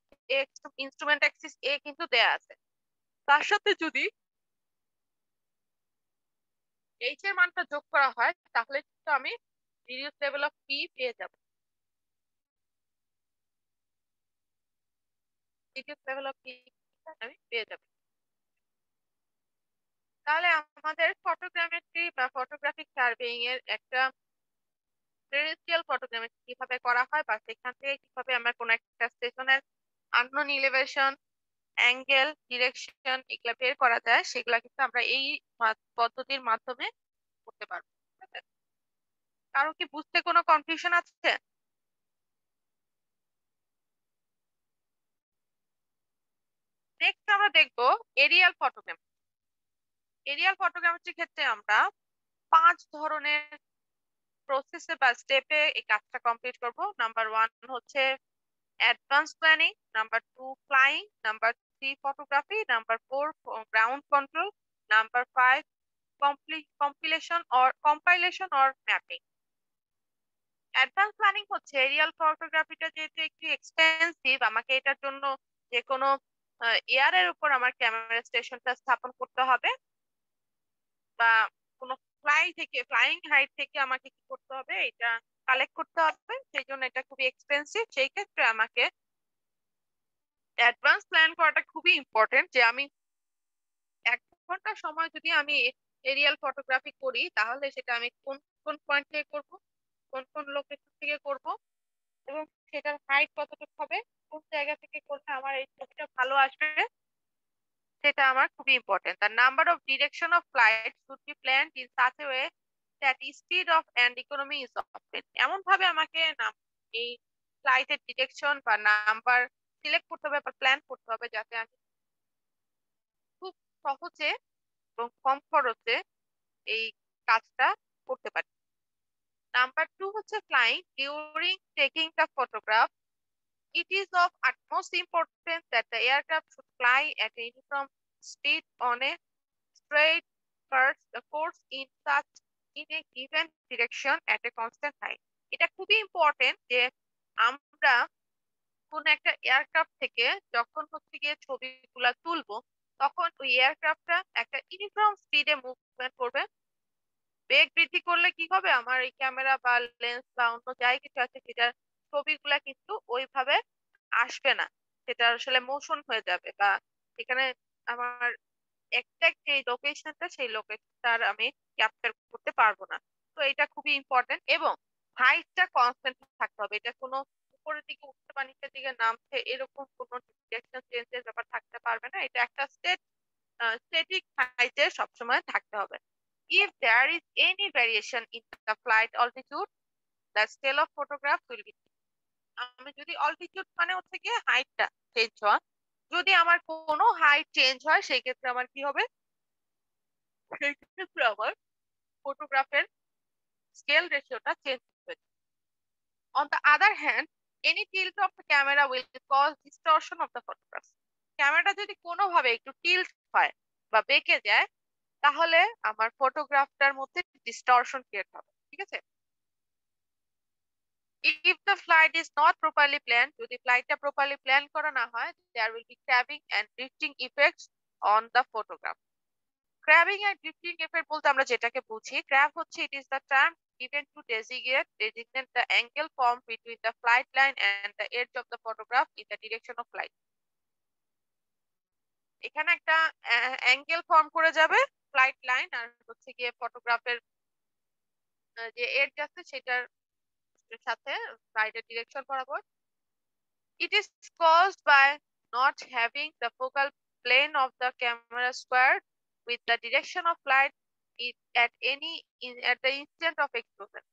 instrument axis A কিন্তু দেয়া আছে। তার সাথে যদি এইচ এর মানটা যোগ করা হয়, তাহলে কিন্তু আমি রিডিউস লেভেল অফ পি পেয়ে যাব। রিডিউস লেভেল অফ পি আমি পেয়ে যাব। তাহলে আমাদের ফটোগ্রামেট্রি বা ফটোগ্রাফিক সার্ভেইং এর একটা টেরেস্ট্রিয়াল ফটোগ্রামেট্রি কীভাবে করা হয় বা সেখান থেকে কীভাবে আমরা কোনো একটা স্টেশনের আননোন ইলেভেশন অ্যাঙ্গেল ডিরেকশন এগুলা বের করা যায়, সেগুলা কিন্তু আমরা এই পদ্ধতির মাধ্যমে করতে পারব। কারও কি বুঝতে কোনো কনফিউশন আছে? নেক্সট আমরা দেখব এরিয়াল ফটোগ্রাম এরিয়াল ফটোগ্রাফির ক্ষেত্রে আমরা পাঁচ ধরনের প্রসেসে বা স্টেপে এই কাজটা কমপ্লিট করব। নাম্বার ওয়ান হচ্ছে advance planning number two flying number three photography number four ground control number five compilation or compilation or mapping advance planning হচ্ছে এরিয়াল ফটোগ্রাফিটা যেহেতু একটু এক্সপেন্সিভ আমাকে এটার জন্য যে কোনো এয়ারের উপর আমার ক্যামেরা স্টেশনটা স্থাপন করতে হবে। বা ফ্লাই থেকে ফ্লাইং হাইট থেকে আমাকে কি করতে হবে? এটা কালেক্ট করতে হবে। সেই জন্য এটা খুবই এক্সপেন্সিভ সেই ক্ষেত্রে আমাকে অ্যাডভান্স প্ল্যান করাটা খুবই ইম্পর্টেন্ট যে আমি এক ঘণ্টা সময় যদি আমি এরিয়াল ফটোগ্রাফি করি, তাহলে সেটা আমি কোন কোন পয়েন্ট থেকে করব? কোন কোন লোকেশন থেকে করব? এবং সেটার হাইট কতটুকু হবে? কোন জায়গা থেকে করলে আমার এই ছবিটা ভালো আসবে? সেটা আমার খুবই important the number of direction of flight should be planned in such a way that speed of and economy is obtain এমন ভাবে আমাকে এই ফ্লাইটের ডিরেকশন বা নাম্বার সিলেক্ট করতে হবে বা প্ল্যান করতে হবে যাতে আমি খুব সহজে এবং কম খরচে এই কাজটা করতে পারি। নাম্বার টু হচ্ছে flying during taking the photograph It is of utmost importance that the aircraft should fly at a uniform speed on a straight course, the course in such in a given direction at a constant height. এটা খুবই important যে আমরা কোন একটা aircraft থেকে যখন হচ্ছে গিয়ে ছবিগুলা তুলবো তখন ওই এয়ারক্রাফটটা একটা ইউনিফর্ম স্পিডে মুভমেন্ট করবে বেগ বৃদ্ধি করলে কি হবে আমার এই ক্যামেরা বা লেন্স বা অন্য যাই কিছু আছে সেটার ছবিগুলা কিন্তু ওইভাবে আসবে না। সেটা আসলে মোশন হয়ে যাবে বা এখানে আমার এক্সাক্ট যে লোকেশনটা সেই লোকেশনটার আমি ক্যাপচার করতে পারব না। তো এটা খুবই ইম্পর্টেন্ট এবং হাইটটা কনস্ট্যান্ট থাকতে হবে। এটা কোনো উপরের দিকে উঠতে বা নিচের দিকে নামছে এরকম কোনো ডিরেকশন চেঞ্জের ব্যাপার থাকতে পারবে না। এটা একটা স্টেট স্টেটিক হাইটে সবসময় থাকতে হবে। If there is any variation in the flight altitude, the scale of photograph will be আমি যদি অল্টিটিউড মানে হচ্ছে গিয়ে হাইটটা চেঞ্জ হওয়া যদি আমার কোনো হাইট চেঞ্জ হয় সেই ক্ষেত্রে আমার কি হবে? সেই ক্ষেত্রে আমার ফটোগ্রাফের স্কেল রেশিওটা চেঞ্জ হবে on the other hand any tilt of the camera will cause distortion of the photograph ক্যামেরাটা যদি কোনোভাবে একটু টিল্ট হয় বা বেঁকে যায়, তাহলে আমার ফটোগ্রাফটার মধ্যে ডিস্টরশন ক্রিয়েট হবে, ঠিক আছে? If the flight is not properly planned যদি ফ্লাইটটা properly plan করা না হয় there will be crabbing and drifting effects on the photograph crabbing and drifting effect বলতে আমরা যেটাকে বুঝি crab হচ্ছে it is the term given to designate designate the angle formed between the flight line and the edge of the photograph in the direction of flight এখানে একটা angle form করে যাবে flight line আর হচ্ছে গিয়ে ফটোগ্রাফের যে edge আছে সেটার সাথে ফ্লাইটের ডিরেকশন বরাবর it is caused by not having the focal plane of the camera squared with the direction of flight at any in, at the instant of explosion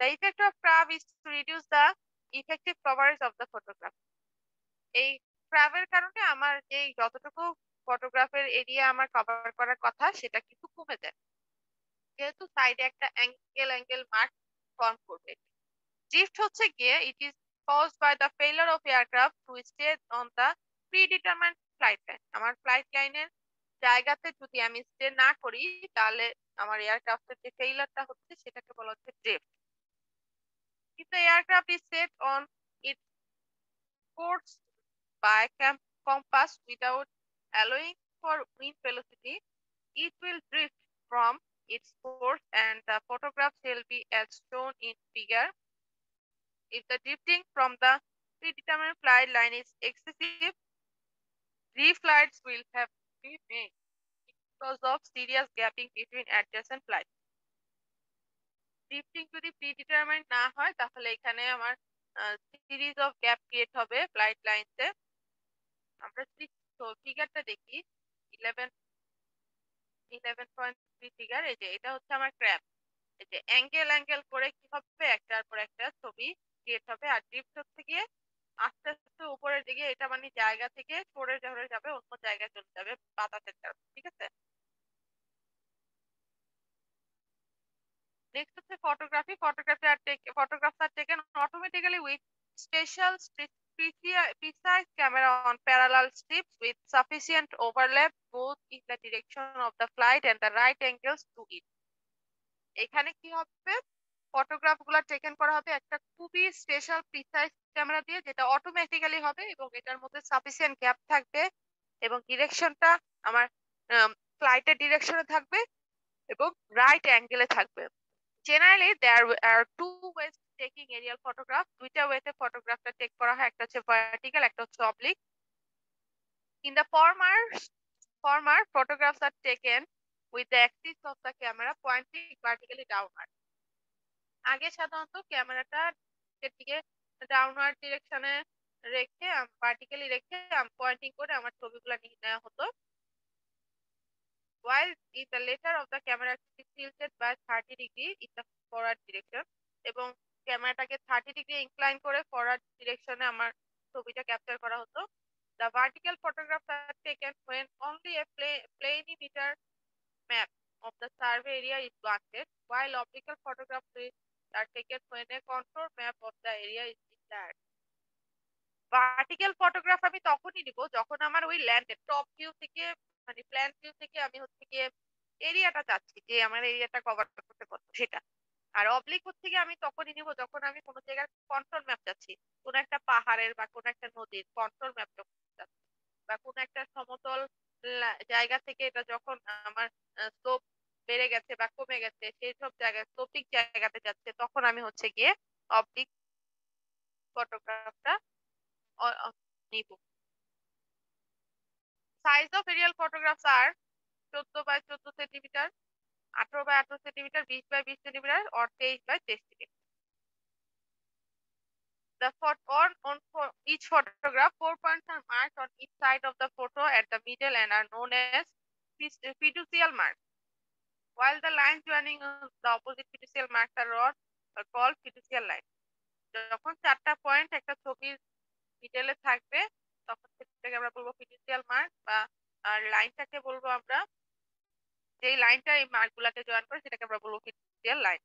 the effect of crab is to reduce the effective coverage of the photograph এই ক্রাবের কারণে আমার যে যতটুকু ফটোগ্রাফের area আমার cover করার কথা সেটা কিন্তু কমে যায় যেহেতু সাইডে একটা অ্যাঙ্গেল অ্যাঙ্গেল মার্ক ফর্ম করবে ড্রিফট হচ্ছে গিয়ে it is caused by the failure of aircraft to stay on the predetermined flight line আমার ফ্লাইট লাইনের জায়গাতে যদি আমি স্টে না করি তাহলে আমার এয়ারক্রাফটের যে ফেইলারটা হচ্ছে সেটাকে বলা হচ্ছে drift if the aircraft is set on its course by compass without allowing for wind velocity, it will drift from its course and the photograph shall be as shown in figure. If the drifting from the predetermined flight line is excessive, reflights will have to be made because of serious gapping between adjacent flights. Drifting যদি predetermined না হয় তাহলে এখানে আমার series of gap create হবে flight লাইনসে আমরা ফিগারটা দেখি ইলেভেন ইলেভেন পয়েন্ট ফিগার এই যে এটা হচ্ছে আমার ক্র্যাপ এই যে অ্যাঙ্গেল অ্যাঙ্গেল করে কি হবে, একটার পর একটা ছবি ক্রিয়েট হবে, আর ড্রিফট হচ্ছে গিয়ে আস্তে আস্তে উপরের দিকে, এটা মানে জায়গা থেকে সরে ধরে যাবে, অন্য জায়গায় চলে যাবে বাতাসের কারণে ঠিক আছে? নেক্সট হচ্ছে ফটোগ্রাফি ফটোগ্রাফি আর photographs are taken automatically with special precise camera on parallel strips with sufficient overlap, both in the direction of the flight and the right angles to it. এখানে কি হবে? ফটোগ্রাফগুলা টেকেন করা হবে একটা খুবই special precise camera দিয়ে, যেটা automatically হবে এবং এটার মধ্যে সাফিসিয়েন্ট গ্যাপ থাকবে এবং ডিরেকশনটা আমার ফ্লাইটের ডিরেকশনে থাকবে এবং রাইট অ্যাঙ্গেলে থাকবে। Generally there are two ways taking aerial photograph দুইটা ওয়েতে ফটোগ্রাফটা টেক করা হয়, একটা হচ্ছে ভার্টিক্যাল একটা হচ্ছে oblique in the former former photographs are taken with the axis of the camera pointing vertically downward আগে সাধারণত ক্যামেরাটা দিকে ডাউনওয়ার্ড ডিরেকশনে রেখে ভার্টিক্যালি রেখে পয়েন্টিং করে আমার ছবিগুলো নিয়ে নেওয়া হতো। While if the letter of the camera is tilted by 30 degree in the forward direction এবং ক্যামেরাটাকে থার্টি ডিগ্রি ইনক্লাইন করে ফরওয়ার্ড ডিরেকশনে আমার ছবিটা ক্যাপচার করা হতো। The vertical photographs are taken planimeter map of the survey area is wanted while optical photographs are taken when a contour map of the area is desired vertical photograph আমি তখনই নিব যখন আমার ওই ল্যান্ডের টপ ভিউ থেকে মানে plan view থেকে আমি হচ্ছে গিয়ে এরিয়াটা চাচ্ছি যে আমার এরিয়াটা কভার করতে পারব সেটা। আর অবলিক হচ্ছে গিয়ে আমি তখনই নিব যখন আমি কোনো জায়গার কন্ট্রোল ম্যাপ চাচ্ছি কোনো একটা পাহাড়ের বা কোনো একটা নদীর কন্ট্রোল ম্যাপ যখন চাচ্ছি বা কোনো একটা সমতল জায়গা থেকে এটা যখন আমার স্লোপ বেড়ে গেছে বা কমে গেছে, সেই সব জায়গায় স্লোপিক জায়গাতে যাচ্ছে, তখন আমি হচ্ছে গিয়ে অবলিক ফটোগ্রাফটা নিব। Size of aerial photographs are চোদ্দ বাই চোদ্দ সেন্টিমিটার আঠারো বাই আঠারো সেন্টিমিটার বিশ বাই বিশ সেন্টিমিটার or তেইশ বাই তেইশ centimetre The photo on, on for each photograph, four points are marked on each side of the photo at the middle and are known as fiducial marks. While the lines joining the opposite fiducial marks are, are called fiducial lines. যখন চারটা point একটা ছবির মিডলে থাকবে তখন সেটাকে আমরা বলব fiducial mark বা লাইনটাকে বলব আমরা যে লাইনটা এই মার্ক গুলাকে জয়েন করে সেটাকে আমরা বলব ফিডুসিয়াল লাইন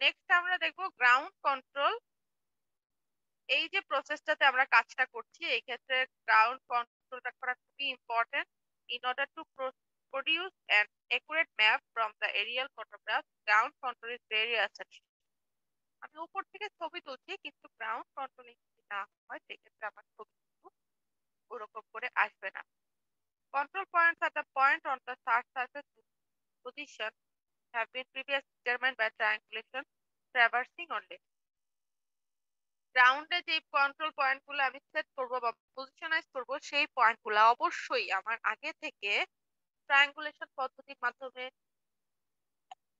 নেক্সট আমরা দেখব গ্রাউন্ড কন্ট্রোল এই যে প্রসেসটাতে আমরা কাজটা করছি, এই ক্ষেত্রে গ্রাউন্ড কন্ট্রোলটা করা খুবই important in order to produce an accurate map from the aerial photograph. Ground control is very essential. আমি উপর থেকে ছবি তুলছি, কিন্তু গ্রাউন্ড কন্ট্রোলিং যদি না হয়, সেক্ষেত্রে আমার ছবি কিন্তু ওরকম করে আসবে না। Control points at point on on the surface position have been previously determined by triangulation traversing only. গ্রাউন্ডে যে কন্ট্রোল পয়েন্টগুলো আমি সেট করব বা পজিশনাইজ করব, সেই পয়েন্টগুলো অবশ্যই আমার আগে থেকে ট্রায়াঙ্গুলেশন পদ্ধতির মাধ্যমে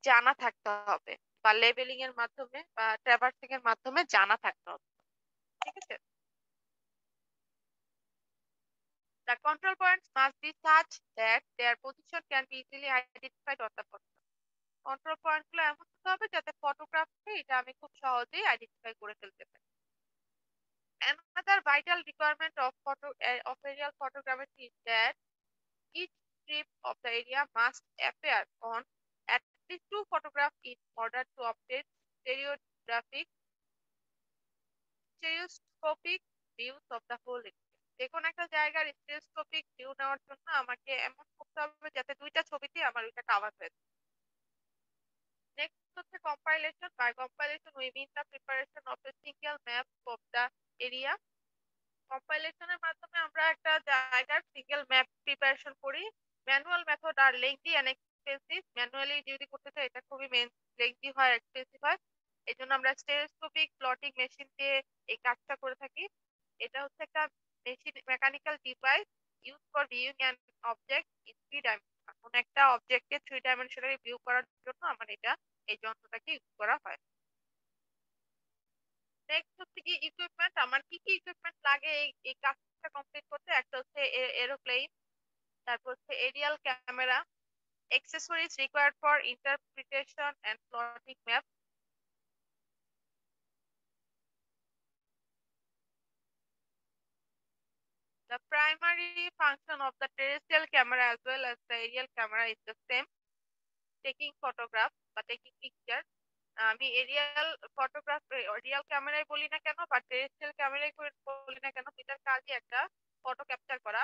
জানা থাকতে হবে বা লেবেলিং এর মাধ্যমে বা ট্রাভার্সিং এর মাধ্যমে জানা থাকতে হবে। ঠিক আছে? The control points must be such that their position can be easily identified on the photograph. Control পয়েন্টগুলো এমন হতে হবে যাতে ফটোগ্রাফে এটা আমি খুব সহজেই আইডেন্টিফাই করে ফেলতে Another vital requirement of photo uh, of aerial photography is that each strip of the area must appear on at least two photographs in order to obtain stereographic stereoscopic views of the whole area. যে কোনো একটা জায়গার stereoscopic view নেওয়ার জন্য আমাকে এমন করতে হবে যাতে দুইটা ছবিতে আমার ওইটা কাভার হয়ে নেক্সট হচ্ছে compilation by compilation we mean the preparation of a single map of the area কম্পাইলেশনের মাধ্যমে আমরা একটা জায়গার সিঙ্গেল ম্যাপ প্রিপারেশন করি। Manual method are lengthy and expensive manually যদি করতে চাই, এটা খুবই মেন লেংথি হয় এক্সপেন্সিভ হয়। এই জন্য আমরা স্টেরিওস্কোপিক প্লটিং মেশিন দিয়ে এই কাজটা করে থাকি। এটা হচ্ছে একটা machine mechanical device use for viewing an object in three dimension কোন একটা অবজেক্টকে থ্রি ডাইমেনশনালি ভিউ করার জন্য আমার এটা, এই যন্ত্রটাকে ইউজ করা হয়। নেক্সট হচ্ছে কি ইকুইপমেন্ট আমার কি কি ইকুইপমেন্ট লাগে এই এই কাজটা কমপ্লিট করতে? একটা হচ্ছে এরোপ্লেন তারপর হচ্ছে aerial camera accessories required for interpretation and plotting map The primary function of the terrestrial camera as well as the aerial camera is the same, taking photographs বা taking picture. আমি aerial photograph aerial ক্যামেরায় বলি না কেন বা terrestrial ক্যামেরায় বলি না কেন এটার কাজই একটা ফটো ক্যাপচার করা।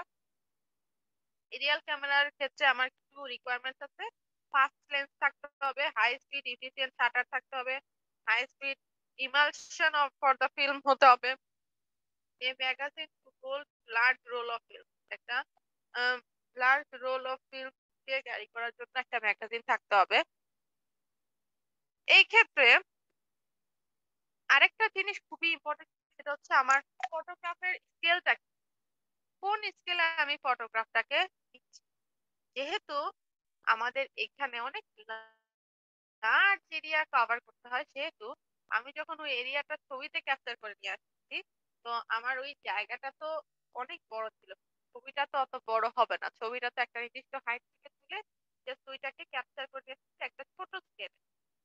এরিয়াল ক্যামেরার ক্ষেত্রে আমার কিছু রিকোয়ারমেন্টস আছে। ফাস্ট লেন্স থাকতে হবে হাই স্পিড ইফিসিয়েন্ট শাটার থাকতে হবে high speed emulsion for the film হতে হবে। A magazine hold large roll of film একটা লার্জ রোল অফ ফিল্ম কে ক্যারি করার জন্য একটা ম্যাগাজিন থাকতে হবে। এই ক্ষেত্রে আরেকটা জিনিস খুবই ইম্পর্টেন্ট সেটা হচ্ছে আমার ফটোগ্রাফের স্কেলটা কোন স্কেলে আমি ফটোগ্রাফটাকে যেহেতু আমাদের এখানে অনেক লার্জ এরিয়া কভার করতে হয়, সেহেতু আমি যখন ওই এরিয়াটা ছবিতে ক্যাপচার করে নিয়ে আসছি তো আমার ওই জায়গাটা তো অনেক বড় ছিল। ছবিটা তো অত বড় হবে না। ছবিটা তো একটা নির্দিষ্ট হাইট থেকে তুলে জাস্ট ওইটাকে ক্যাপচার করে নিয়ে একটা ছোট স্কেলে তো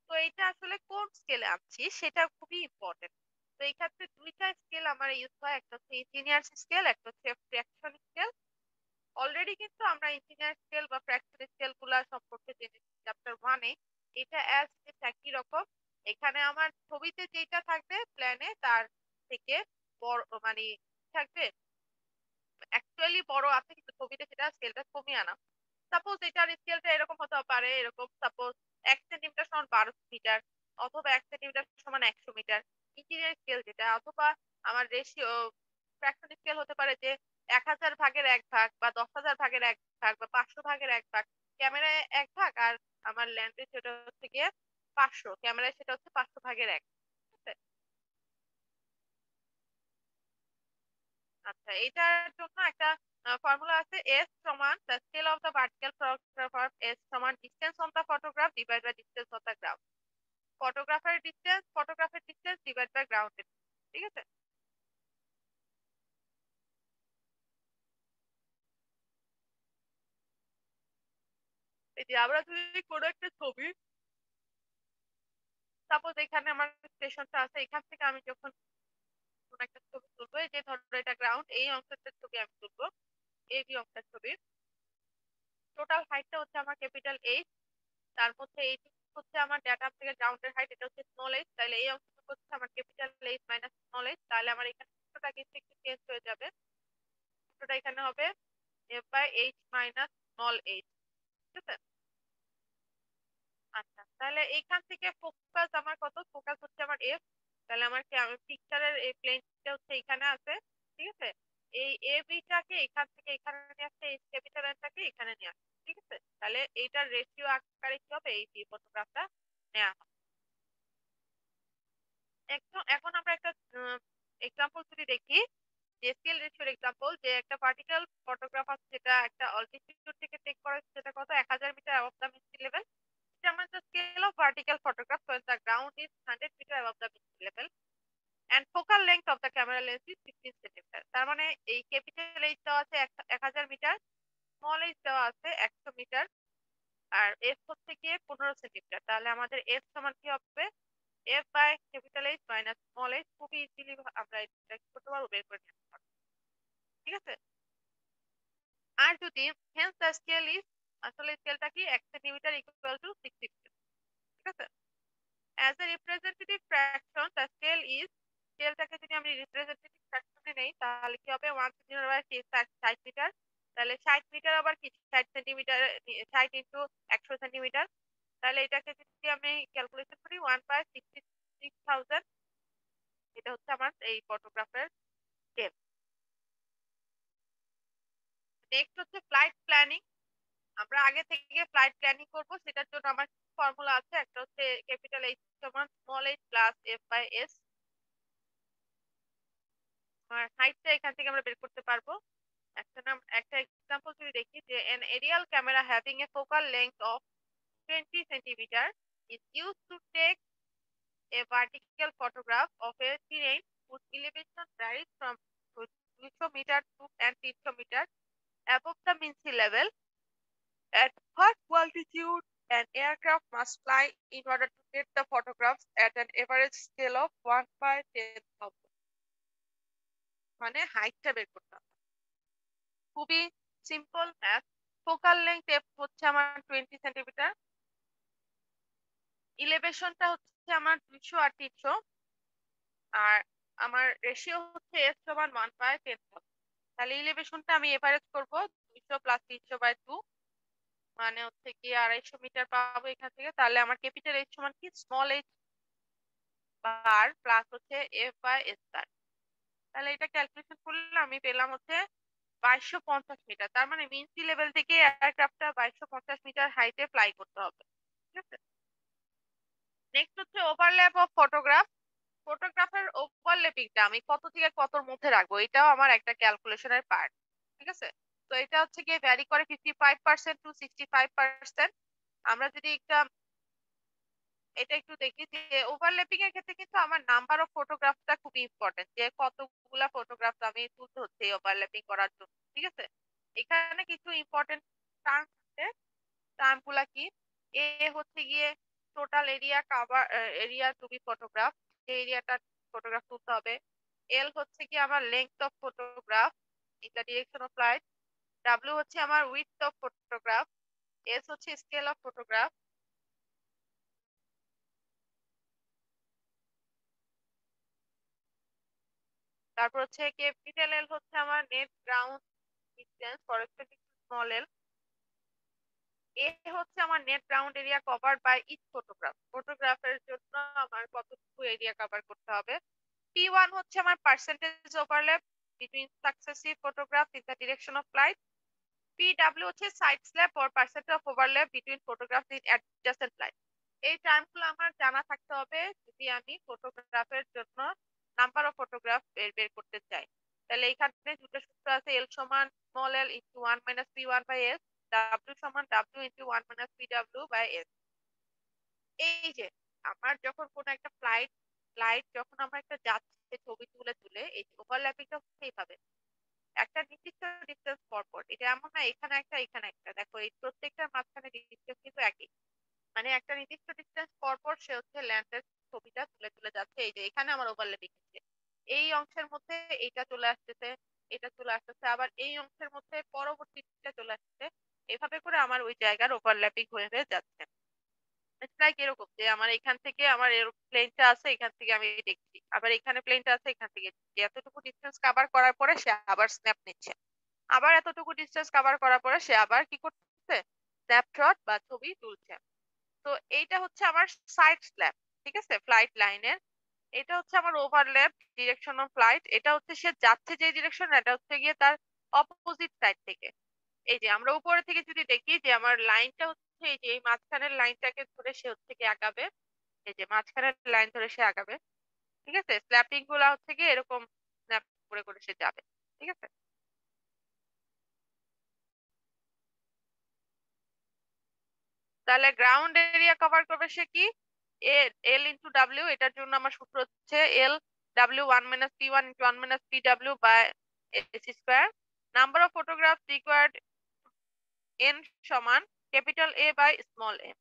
তো এটা আসলে কোন স্কেলে আনছি সেটা খুবই ইম্পর্টেন্ট তো এই ক্ষেত্রে দুইটা স্কেল আমার ইউজ হয়, একটা হচ্ছে ইঞ্জিনিয়ার স্কেল একটা হচ্ছে ফ্র্যাকশন স্কেল অলরেডি কিন্তু আমরা ইঞ্জিনিয়ার স্কেল বা ফ্র্যাকশন স্কেলগুলা সম্পর্কে জেনেছি চ্যাপ্টার ওয়ানে এটা অ্যাজ একই রকম। এখানে আমার ছবিতে যেটা থাকবে প্ল্যানে তার থেকে বড় মানে থাকবে? অ্যাকচুয়ালি বড় আছে, কিন্তু ছবিতে সেটা স্কেলটা কমিয়ে আনা। সাপোজ এটার স্কেলটা এরকম হতে পারে, এরকম সাপোজ এক সেন্টিমিটার সমান বারোশো মিটার অথবা এক সেন্টিমিটার সমান একশো মিটার ইঞ্জিনিয়ার স্কেল যেটা, অথবা আমার রেশিও ফ্র্যাকশন স্কেল হতে পারে যে এক হাজার ভাগের এক ভাগ বা দশ হাজার ভাগের এক ভাগ বা পাঁচশো ভাগের এক ভাগ। ক্যামেরায় এক ভাগ আর আমার ল্যান্ডে সেটা হচ্ছে গিয়ে পাঁচশো ক্যামেরায় সেটা হচ্ছে পাঁচশো ভাগের এক। আচ্ছা এটার জন্য একটা ফর্মুলা আছে এস সমান the scale of the vertical photograph S সমান distance on the photograph divide by distance of the ground photographer distance ফটোগ্রাফের distance divide by ground ঠিক আছে? আমরা যদি কোনো একটা ছবি সাপোজ এখানে আমার স্টেশনটা আছে, এখান থেকে আমি যখন কোনো একটা ছবি তুলবো যে ধরো এটা গ্রাউন্ড এই অংশটার ছবি আমি তুলবো, এই বি অংশের ছবি। টোটাল হাইটটা হচ্ছে আমার ক্যাপিটাল এইচ তার মধ্যে এই হচ্ছে আমার ডেটা থেকে গ্রাউন্ডের হাইট এটা হচ্ছে স্মল এইচ তাহলে এই অংশটা হচ্ছে আমার capital H minus small H তাহলে আমার এখানে ছোটটা কিন্তু একটু চেঞ্জ হয়ে যাবে। ছোটটা এখানে হবে f by H minus small H ঠিক আছে? আচ্ছা তাহলে এইখান থেকে ফোকাস আমার কত? ফোকাস হচ্ছে আমার এফ তাহলে আমার পিকচারের এই প্লেনটা হচ্ছে এখানে আছে, ঠিক আছে? এই এ বিটাকে এখান থেকে এখানে নিয়ে আসছে, এই ক্যাপিটাল এনটাকে এখানে নিয়ে আসছে, ঠিক আছে? তাহলে এইটার রেশিও আকারে কি হবে? এই ফটোগ্রাফটা নেওয়া হবে। একদম এখন আমরা একটা এক্সাম্পল যদি দেখি, যে স্কেল রেশিওর এক্সাম্পল যে একটা পার্টিকেল ফটোগ্রাফ আছে যেটা একটা অল্টিটিউড থেকে টেক করা, সেটা কত? এক হাজার metre of the misty level determine the scale of vertical photograph when the ground is 100 meter above the level. And focal length of the camera lens is 15 centimeter তার মানে এই ক্যাপিটাল এইচ দেওয়া আছে 1000 মিটার স্মল এইচ দেওয়া আছে 100 metre আর F হচ্ছে গিয়ে 15 centimetre তাহলে আমাদের এফ সমান কি হবে? F by capital H minus small H খুবই ইজিলি আমরা এটা করতে পারব? বের করে নিতে পারব। ঠিক আছে? আর যদি হেন্স দ্য স্কেল ইজ আসলে স্কেলটা কি এক সেন্টিমিটার ইকুয়াল টু সিক্সটি ঠিক আছে? As a representative fraction the scale is স্কেলটাকে যদি আমি রিপ্রেজেন্টেটিভ ফ্র্যাকশনে নেই, তাহলে কি হবে? ওয়ান সেন্টিমিটার বাই ষাট মিটার তাহলে ষাট মিটার আবার কি? ষাট সেন্টিমিটার ষাট ইন্টু একশো সেন্টিমিটার তাহলে এটাকে যদি আমি ক্যালকুলেশন করি one by sixty six thousand এটা হচ্ছে আমার এই ফটোগ্রাফের স্কেল নেক্সট হচ্ছে ফ্লাইট প্ল্যানিং আমরা আগে থেকে ফ্লাইট প্ল্যানিং করব, সেটার জন্য আমার ফর্মুলা আছে, একটা হচ্ছে ক্যাপিটাল এইচ সমান small H plus f by S আমার হাইটটা এখান থেকে আমরা বের করতে পারব। একটা নাম, একটা এক্সাম্পল যদি দেখি যে an aerial camera having a focal length of twenty centimetre is use to take a vertical photograph of a terrain with elevation varies from দুশো মিটার টু অ্যান্ড তিনশো metre above the mean sea level At what altitude an aircraft must fly in order to get the photographs at an average scale of 1 by 10,000? মানে হাইটটা বের করতে হবে। খুবই simple math focal length F হচ্ছে আমার twenty centimetre ইলেভেশনটা হচ্ছে আমার দুইশো আর তিনশো। আর আমার রেশিও হচ্ছে এফ সমান ওয়ান বাই টেন তাহলে ইলেভেশনটা আমি এভারেজ করব দুইশো প্লাস তিনশো বাই টু মানে হচ্ছে কি আড়াইশো মিটার পাবো এখান থেকে, তাহলে আমার ক্যাপিটাল এইচ সমান কি? স্মল এইচ বার প্লাস হচ্ছে এফ বাই এস বার তাহলে এটা ক্যালকুলেশন করলে আমি পেলাম হচ্ছে বাইশশো পঞ্চাশ মিটার। তার মানে মিন সি লেভেল থেকে এয়ারক্রাফটটা বাইশশো পঞ্চাশ মিটার হাইটে ফ্লাই করতে হবে। ঠিক আছে? নেক্সট হচ্ছে ওভারল্যাপ অফ ফটোগ্রাফ ফটোগ্রাফের ওভারল্যাপিংটা আমি কত থেকে কতর মধ্যে রাখব? এটাও আমার একটা ক্যালকুলেশনের পার্ট ঠিক আছে? তো এটা হচ্ছে গিয়ে ভ্যারি করে fifty five percent to sixty five percent আমরা যদি একটা, এটা একটু দেখি যে ওভারল্যাপিং এর ক্ষেত্রে কিন্তু আমার নাম্বার অফ ফটোগ্রাফটা খুব ইম্পর্টেন্ট যে কতগুলা ফটোগ্রাফ আমি তুলতে হচ্ছে ওভারল্যাপিং করার জন্য, ঠিক আছে? এখানে কিছু ইম্পর্টেন্ট টার্ম আছে টার্মগুলা কি? এ হচ্ছে গিয়ে total area cover area to be photograph সেই এরিয়াটা ফটোগ্রাফ তুলতে হবে। এল হচ্ছে কি আমার length of photograph in the direction of light W হচ্ছে আমার উইথ অফ ফটোগ্রাফ এস হচ্ছে স্কেল অফ ফটোগ্রাফ তারপর হচ্ছে ক্যাপিটাল এল হচ্ছে আমার net ground distance corresponding small L A হচ্ছে আমার net ground area cover by each photograph ফটোগ্রাফের জন্য আমার কতটুকু এরিয়া কভার করতে হবে? পি ওয়ান হচ্ছে আমার percentage overlap between successive photograph in the direction of light P W হচ্ছে side slap or percentage of overlap between photograph in adjacent light এই টার্মগুলো আমার জানা থাকতে হবে যদি আমি ফটোগ্রাফের জন্য নাম্বার অফ ফটোগ্রাফ বের বের করতে চাই। তাহলে এখানে দুটো সূত্র আছে এল সমান small L into one minus P one by S W সমান W into one minus P W by S এই যে, আমার যখন কোন একটা ফ্লাইট ফ্লাইট যখন আমরা একটা যাচ্ছে ছবি তুলে তুলে, এই ওভারল্যাপিংটা এইভাবে একটা নির্দিষ্ট ডিস্টেন্স পর এটা এমন না, এখানে একটা এখানে একটা। দেখো, এই প্রত্যেকটার মাঝখানে ডিস্টেন্স কিন্তু একই। মানে একটা নির্দিষ্ট ডিস্টেন্স পর সে হচ্ছে ল্যান্ডের ছবিটা তুলে তুলে যাচ্ছে। এই যে, এখানে আমার ওভারল্যাপিং হচ্ছে। এই অংশের মধ্যে এইটা চলে আসতেছে, এটা চলে আসতেছে, আবার এই অংশের মধ্যে পরবর্তীটা চলে আসছে এভাবে করে আমার ওই জায়গার ওভারল্যাপিং হয়ে হয়ে যাচ্ছে। লাইক এরকম যে আমার এখান থেকে আমার প্লেনটা আছে, এখান থেকে আমি দেখছি। আবার এখানে প্লেনটা আছে, এখান থেকে এতটুকু ডিস্টেন্স কভার করার পরে সে আবার স্ন্যাপ নিচ্ছে। আবার এতটুকু ডিস্টেন্স কভার করার পরে সে আবার কি করছে স্ন্যাপশট বা ছবি তুলছে। তো এইটা হচ্ছে আমার সাইড স্ল্যাপ ঠিক আছে? ফ্লাইট লাইনের এটা হচ্ছে আমার ওভারল্যাপ ডিরেকশন অফ ফ্লাইট এটা হচ্ছে সে যাচ্ছে যে ডিরেকশন এটা হচ্ছে গিয়ে তার অপোজিট সাইড থেকে। এই যে আমরা উপরে থেকে যদি দেখি যে আমার লাইনটা হচ্ছে এই যে, এই মাঝখানের লাইনটাকে ধরে সে হচ্ছে কি আগাবে। এই যে, মাঝখানের লাইন ধরে সে আগাবে। ঠিক আছে? স্ল্যাপিংগুলা হচ্ছে কি এরকম স্ন্যাপ করে করে সে যাবে। ঠিক আছে? তাহলে গ্রাউন্ড এরিয়া কভার করবে সে কি? এল ইন্টু ডাব্লিউ এটার জন্য আমার সূত্র হচ্ছে L W one minus P one into one minus P W by S square number of photograph required N সমান capital A by small A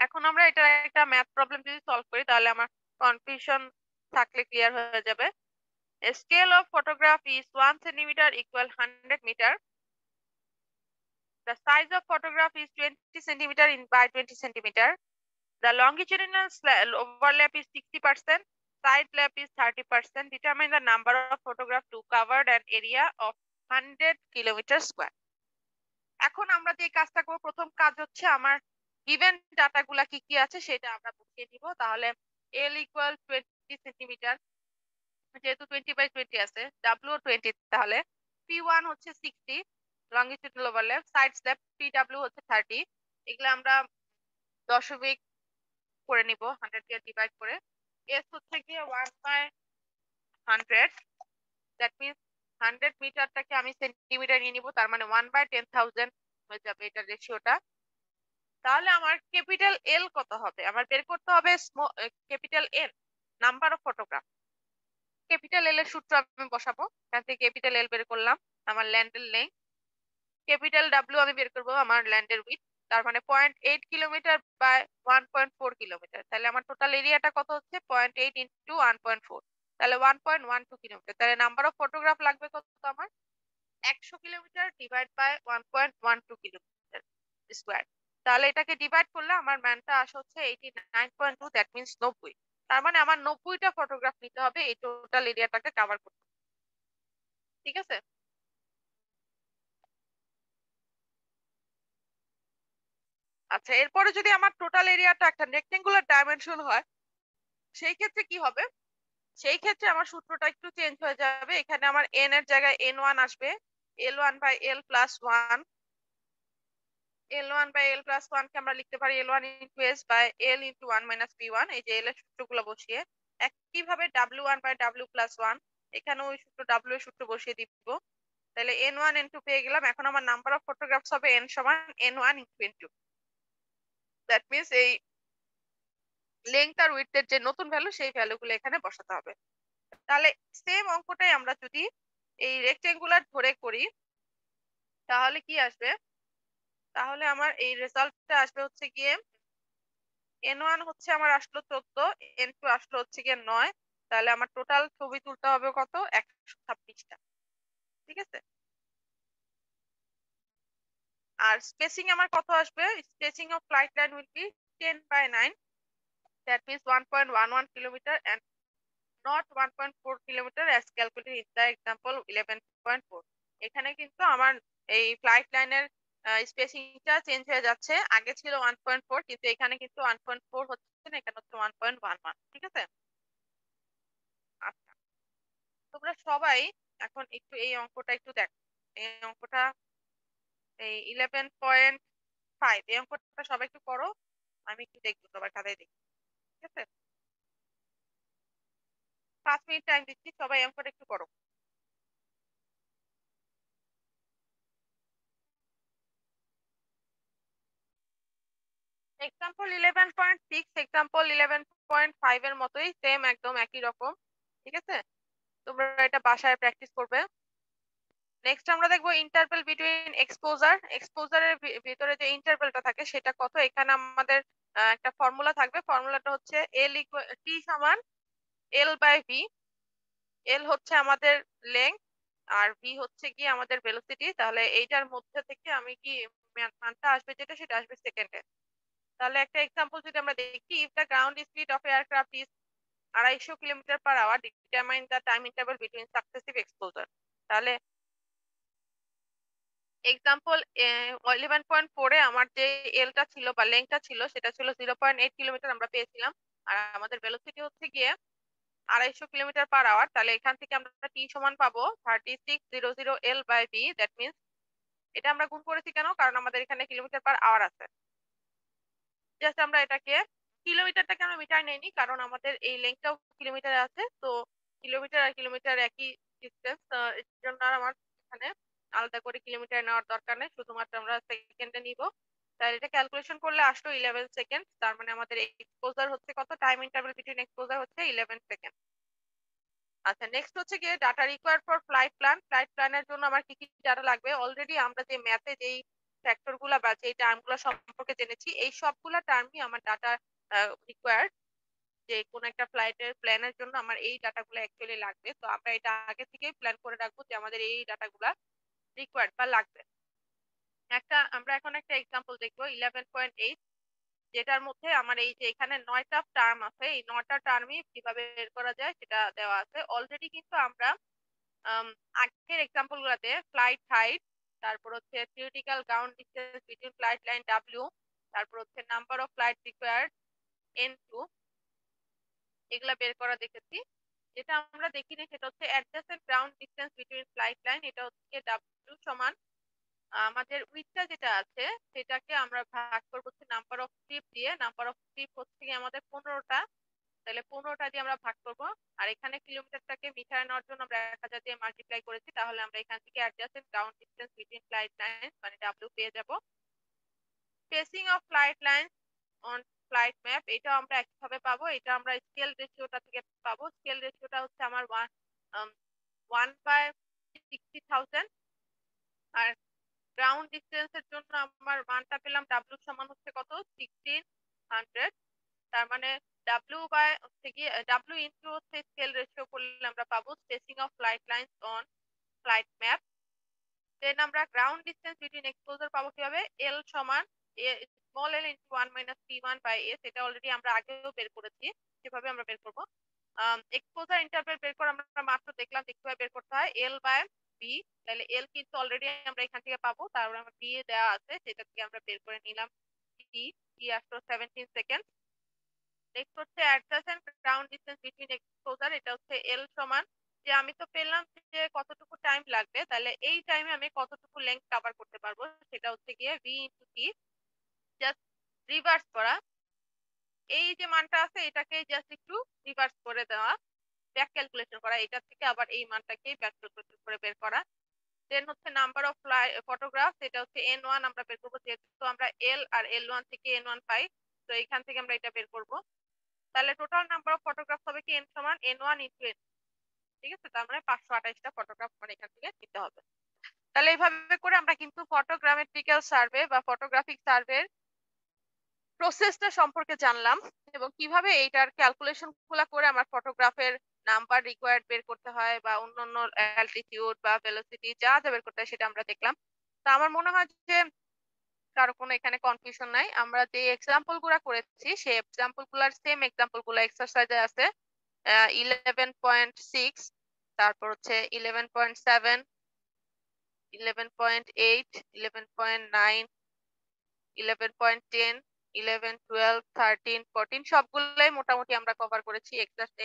এখন আমরা এটা একটা ম্যাথ প্রবলেম যদি সলভ করি, তাহলে আমার কনফিউশন থাকলে ক্লিয়ার হয়ে যাবে। Scale of photograph is one centimetre equal hundred metre the size of photograph is twenty centimetre in by twenty centimetre the longitudinal overlap is sixty percent side lap is thirty percent determine the number of photograph to covered and area of hundred kilometre square এখন আমরা যে কাজটা করব, প্রথম কাজ হচ্ছে আমার given ডাটাগুলা কি কি আছে সেটা আমরা বুঝিয়ে দিব তাহলে এল ইকুয়াল টোয়েন্টি সেন্টিমিটার যেহেতু টোয়েন্টি বাই টোয়েন্টি আছে ডাব্লিউ টোয়েন্টি তাহলে পি ওয়ান হচ্ছে sixty longitudinal overlap side slap PW হচ্ছে থার্টি এগুলো আমরা দশমিক করে নিব হান্ড্রেড দিয়ে ডিভাইড করে। এস হচ্ছে গিয়ে one by hundred that means hundred মিটারটাকে আমি সেন্টিমিটার নিয়ে নিব, তার মানে ওয়ান বাই টেন থাউজেন্ড হয়ে যাবে এটার রেশিওটা তাহলে আমার ক্যাপিটাল এল কত হবে? আমার বের করতে হবে capital N number of photograph capital L এর সূত্র আমি বসাবো, এখান থেকে ক্যাপিটাল এল বের করলাম, আমার ল্যান্ডের লেন্থ ক্যাপিটাল ডাব্লিউ আমি বের করব আমার ল্যান্ডের উইথ তার মানে point eight kilometre by one point four kilometre তাহলে আমার টোটাল এরিয়াটা কত হচ্ছে? Point eight into one point four তাহলে one point one two kilometre তাহলে নাম্বার অফ ফটোগ্রাফ লাগবে কত আমার? একশো kilometre divide by one point one two kilometre square তাহলে এটাকে ডিভাইড করলে আমার ম্যানটা আসে হচ্ছে eighty nine point two that means নব্বই। তার মানে আমার নব্বইটা ফটোগ্রাফ নিতে হবে, এই টোটাল এরিয়াটাকে কাভার করতে। ঠিক আছে? আচ্ছা এরপরে যদি আমার টোটাল এরিয়াটা একটা রেক্টেঙ্গুলার ডাইমেনশন হয়, সেই ক্ষেত্রে কি হবে? সেই ক্ষেত্রে আমার সূত্রটা একটু চেঞ্জ হয়ে যাবে। এখানে আমার এন এর জায়গায় এন ওয়ান আসবে। L one by L plus one L one by L plus one কে আমরা লিখতে পারি L one into S by L into one minus P one এই যে এল এর সূত্রগুলো বসিয়ে একইভাবে W one by W plus one এখানে ওই সূত্র ডাব্লিউ এর সূত্র বসিয়ে দিব। তাহলে এন ওয়ান এন টু পেয়ে গেলাম। এখন আমার নাম্বার অফ ফটোগ্রাফস হবে এন সমান N one into N two that means এই লেংথ আর উইথের যে নতুন ভ্যালু সেই ভ্যালুগুলো এখানে বসাতে হবে। তাহলে সেম অঙ্কটাই আমরা যদি এই রেক্টেঙ্গুলার ধরে করি, তাহলে কি আসবে? তাহলে আমার এই রেজাল্টটা আসবে হচ্ছে গিয়ে এন ওয়ান হচ্ছে আমার আসলো চোদ্দ এন টু আসলো হচ্ছে গিয়ে নয়। তাহলে আমার টোটাল ছবি তুলতে হবে কত? একশো ছাব্বিশটা। ঠিক আছে? আর স্পেসিং আমার কত আসবে? Spacing of flight line will be ten by nine and not one point four kilometre as calculated in the example eleven point four এখানে কিন্তু আমার এই ফ্লাইট লাইনের স্পেসিংটা চেঞ্জ হয়ে যাচ্ছে। আগে ছিল ওয়ান পয়েন্ট ফোর কিন্তু এখানে কিন্তু ওয়ান পয়েন্ট ফোর হচ্ছে না, এখানে হচ্ছে ওয়ান পয়েন্ট ওয়ান ওয়ান ঠিক আছে? আচ্ছা। তোমরা সবাই এখন একটু এই অঙ্কটা একটু দেখো। এই অঙ্কটা, এই ইলেভেন পয়েন্ট ফাইভ এই অঙ্কটা সবাই একটু করো। আমি একটু দেখব সবার খাতায় দেখি। পাঁচ মিনিট টাইম দিচ্ছি, সবাই অঙ্কটা একটু করো। Example eleven point six example eleven point five এর মতোই সেম একদম একই রকম, ঠিক আছে? তোমরা এটা বাসায় প্র্যাকটিস করবে। নেক্সট আমরা দেখব ইন্টারভেল বিটুইন এক্সপোজার এক্সপোজারের ভিতরে যে ইন্টারভেলটা থাকে, সেটা কত? এখানে আমাদের একটা ফর্মুলা থাকবে। ফর্মুলাটা হচ্ছে এল টি সমান এল বাই ভি এল হচ্ছে আমাদের লেংথ আর ভি হচ্ছে কি আমাদের ভেলোসিটি তাহলে এইটার মধ্যে থেকে আমি কি মানটা আসবে যেটা, সেটা আসবে সেকেন্ডে তাহলে একটা এক্সাম্পল যদি আমরা দেখি if the ground speed of aircraft is আড়াইশো kilometre per hour determine the time interval between successive exposure তাহলে এক্সাম্পল ইলেভেন পয়েন্ট ফোরে আমার যে এলটা ছিল বা লেংথটা ছিল, সেটা ছিল জিরো পয়েন্ট এইট কিলোমিটার আমরা পেয়েছিলাম। আর আমাদের ভেলোসিটি হচ্ছে গিয়ে আড়াইশো কিলোমিটার পার আওয়ার তাহলে এখান থেকে আমরা টি সমান পাবো thirty six zero zero L by B that means এটা আমরা গুণ করেছি কেন? কারণ আমাদের এখানে কিলোমিটার পার আওয়ার আছে। জাস্ট আমরা এটাকে কিলোমিটারটাকে আমরা মিটার নেইনি? কারণ আমাদের এই লেংথটাও কিলোমিটার আছে, তো কিলোমিটার আর কিলোমিটার একই ডিস্টেন্স এর জন্য আর আমার এখানে আলাদা করে কিলোমিটার নেওয়ার দরকার নেই, শুধুমাত্র আমরা সেকেন্ডে নিব। তাহলে এটা ক্যালকুলেশন করলে আসলো ইলেভেন সেকেন্ড তার মানে আমাদের এক্সপোজার হচ্ছে কত? টাইম ইন্টারভেল বিটুইন এক্সপোজার হচ্ছে ইলেভেন সেকেন্ড আচ্ছা নেক্সট হচ্ছে গিয়ে data required for flight plan flight প্ল্যানের জন্য আমার কি কি ডাটা লাগবে? অলরেডি আমরা যে ম্যাথে যেই ফ্যাক্টরগুলা বা যে টার্মগুলো সম্পর্কে জেনেছি, এই সবগুলা টার্মই আমার ডাটা রিকোয়ার্ড যে কোন একটা ফ্লাইটের প্ল্যানের জন্য আমার এই ডাটাগুলো অ্যাকচুয়ালি লাগবে। তো আমরা এটা আগে থেকেই প্ল্যান করে রাখব যে আমাদের এই ডাটাগুলা রিকোয়ার্ড বা লাগবে। একটা, আমরা এখন একটা এক্সাম্পল দেখব ইলেভেন পয়েন্ট এইট যেটার মধ্যে আমার এই যে এখানে নয়টা টার্ম আছে, এই নয়টা টার্মই কীভাবে বের করা যায় সেটা দেওয়া আছে। অলরেডি কিন্তু আমরা আগের এক্সাম্পল গুলাতে ফ্লাইট হাইট তারপর হচ্ছে theoretical ground distance between flight line W তারপর হচ্ছে number of flight required N two এগুলা বের করা দেখেছি। যেটা আমরা দেখিনি সেটা হচ্ছে adjacent ground distance between flight line এটা হচ্ছে সমান আমাদের উইথটা যেটা আছে, সেটাকে আমরা ভাগ করব হচ্ছে নাম্বার অফ স্ট্রিপ দিয়ে। নাম্বার অফ স্ট্রিপ হচ্ছে আমাদের পনেরোটা। তাহলে পনেরোটা দিয়ে আমরা ভাগ করব। আর এখানে কিলোমিটারটাকে মিটারে নেওয়ার জন্য আমরা এক হাজার দিয়ে মাল্টিপ্লাই করেছি। তাহলে আমরা এখান থেকে adjacent ground distance between flight line মানে ডাব্লিউ পেয়ে যাব। Spacing of flight line on flight map এটা আমরা একইভাবে পাবো। এটা আমরা স্কেল রেশিওটা থেকে পাবো। স্কেল রেশিওটা হচ্ছে আমার one one by sixty thousand R ground ডিস্টেন্সের জন্য আমার মানটা পেলাম ডাব্লিউ সমান হচ্ছে কত? সিক্সটিন হান্ড্রেড তার মানে ডাব্লিউ বাই হচ্ছে গিয়ে ডাব্লিউ ইন্টু হচ্ছে স্কেল রেশিও করলে আমরা পাবো spacing of flight lines on flight map then আমরা গ্রাউন্ড ডিস্টেন্স বিটুইন এক্সপোজার পাবো কীভাবে? এল সমান small L into one minus P one by S এটা অলরেডি আমরা আগেও বের করেছি সেভাবে আমরা বের করব। এক্সপোজার ইন্টারভেল বের করে আমরা মাত্র দেখলাম কীভাবে বের করতে হয়। এল বাই বি, তাহলে এল কিন্তু অলরেডি আমরা এখান থেকে পাবো। তারপরে আমরা বি দেওয়া আছে সেটা থেকে আমরা বের করে নিলাম টি টি আসলো সেভেন্টিন সেকেন্ড নেক্সট হচ্ছে adjacent ground distance between exposure এটা হচ্ছে এল সমান। যে আমি তো পেলাম যে কতটুকু টাইম লাগবে, তাহলে এই টাইমে আমি কতটুকু লেন্থ কভার করতে পারব, সেটা হচ্ছে গিয়ে V into T just reverse করা। এই যে মানটা আছে, এটাকে জাস্ট একটু রিভার্স করে দেওয়া। ব্যাক ক্যালকুলেশন করা, এটা থেকে আবার এই মানটাকে ব্যাক ক্যালকুলেশন করে বের করা। দেন হচ্ছে নাম্বার অফ ফটোগ্রাফ এটা হচ্ছে এন ওয়ান আমরা বের করব, যেহেতু আমরা এল আর এল ওয়ান থেকে এন ওয়ান পাই, তো এখান থেকে আমরা এটা বের করব। তাহলে টোটাল নাম্বার অফ ফটোগ্রাফ হবে কি এন সমান এন ওয়ান ইন্টু এন ঠিক আছে? তার মানে পাঁচশো আঠাইশটা ফটোগ্রাফ মানে এখান থেকে নিতে হবে। তাহলে এইভাবে করে আমরা কিন্তু ফটোগ্রামেট্রিক্যাল সার্ভে বা ফটোগ্রাফিক সার্ভে প্রসেসটা সম্পর্কে জানলাম এবং কীভাবে এইটার ক্যালকুলেশনগুলা করে আমার ফটোগ্রাফের নাম্বার রিকোয়ার্ড বের করতে হয় বা অন্যান্য অ্যালটিটিউড বা ভেলোসিটি যা যা বের করতে হয় সেটা আমরা দেখলাম। তো আমার মনে হয় যে কারও কোনো এখানে কনফিউশন নাই। আমরা যে এক্সাম্পলগুলা করেছি, সেই এক্সাম্পলগুলার সেম এক্সাম্পলগুলা এক্সারসাইজে আছে। ইলেভেন পয়েন্ট সিক্স তারপর হচ্ছে eleven point seven eleven point eight eleven point nine eleven point ten eleven twelve thirteen fourteen সবগুলোই মোটামুটি আমরা কভার করেছি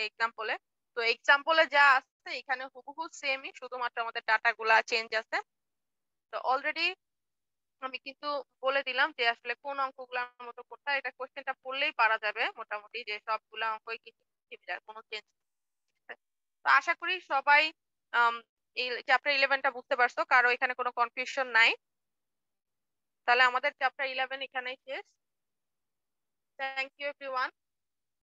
এক্সাম্পলে তো এক্সাম্পলে যা আছে, এখানে হুবহু সেমই শুধুমাত্র আমাদের ডাটা গুলা চেঞ্জ আছে। তো অলরেডি আমি কিন্তু বলে দিলাম যে আসলে কোন অঙ্কগুলোর মতো কোথায়, এটা কোশ্চেনটা পড়লেই পারা যাবে মোটামুটি যে সবগুলো অঙ্কই কিছু কোনো চেঞ্জ তো আশা করি সবাই চ্যাপ্টার ইলেভেনটা বুঝতে পারছ, কারও এখানে কোনো কনফিউশন নাই। তাহলে আমাদের চ্যাপ্টার ইলেভেন এখানেই শেষ। Thank you everyone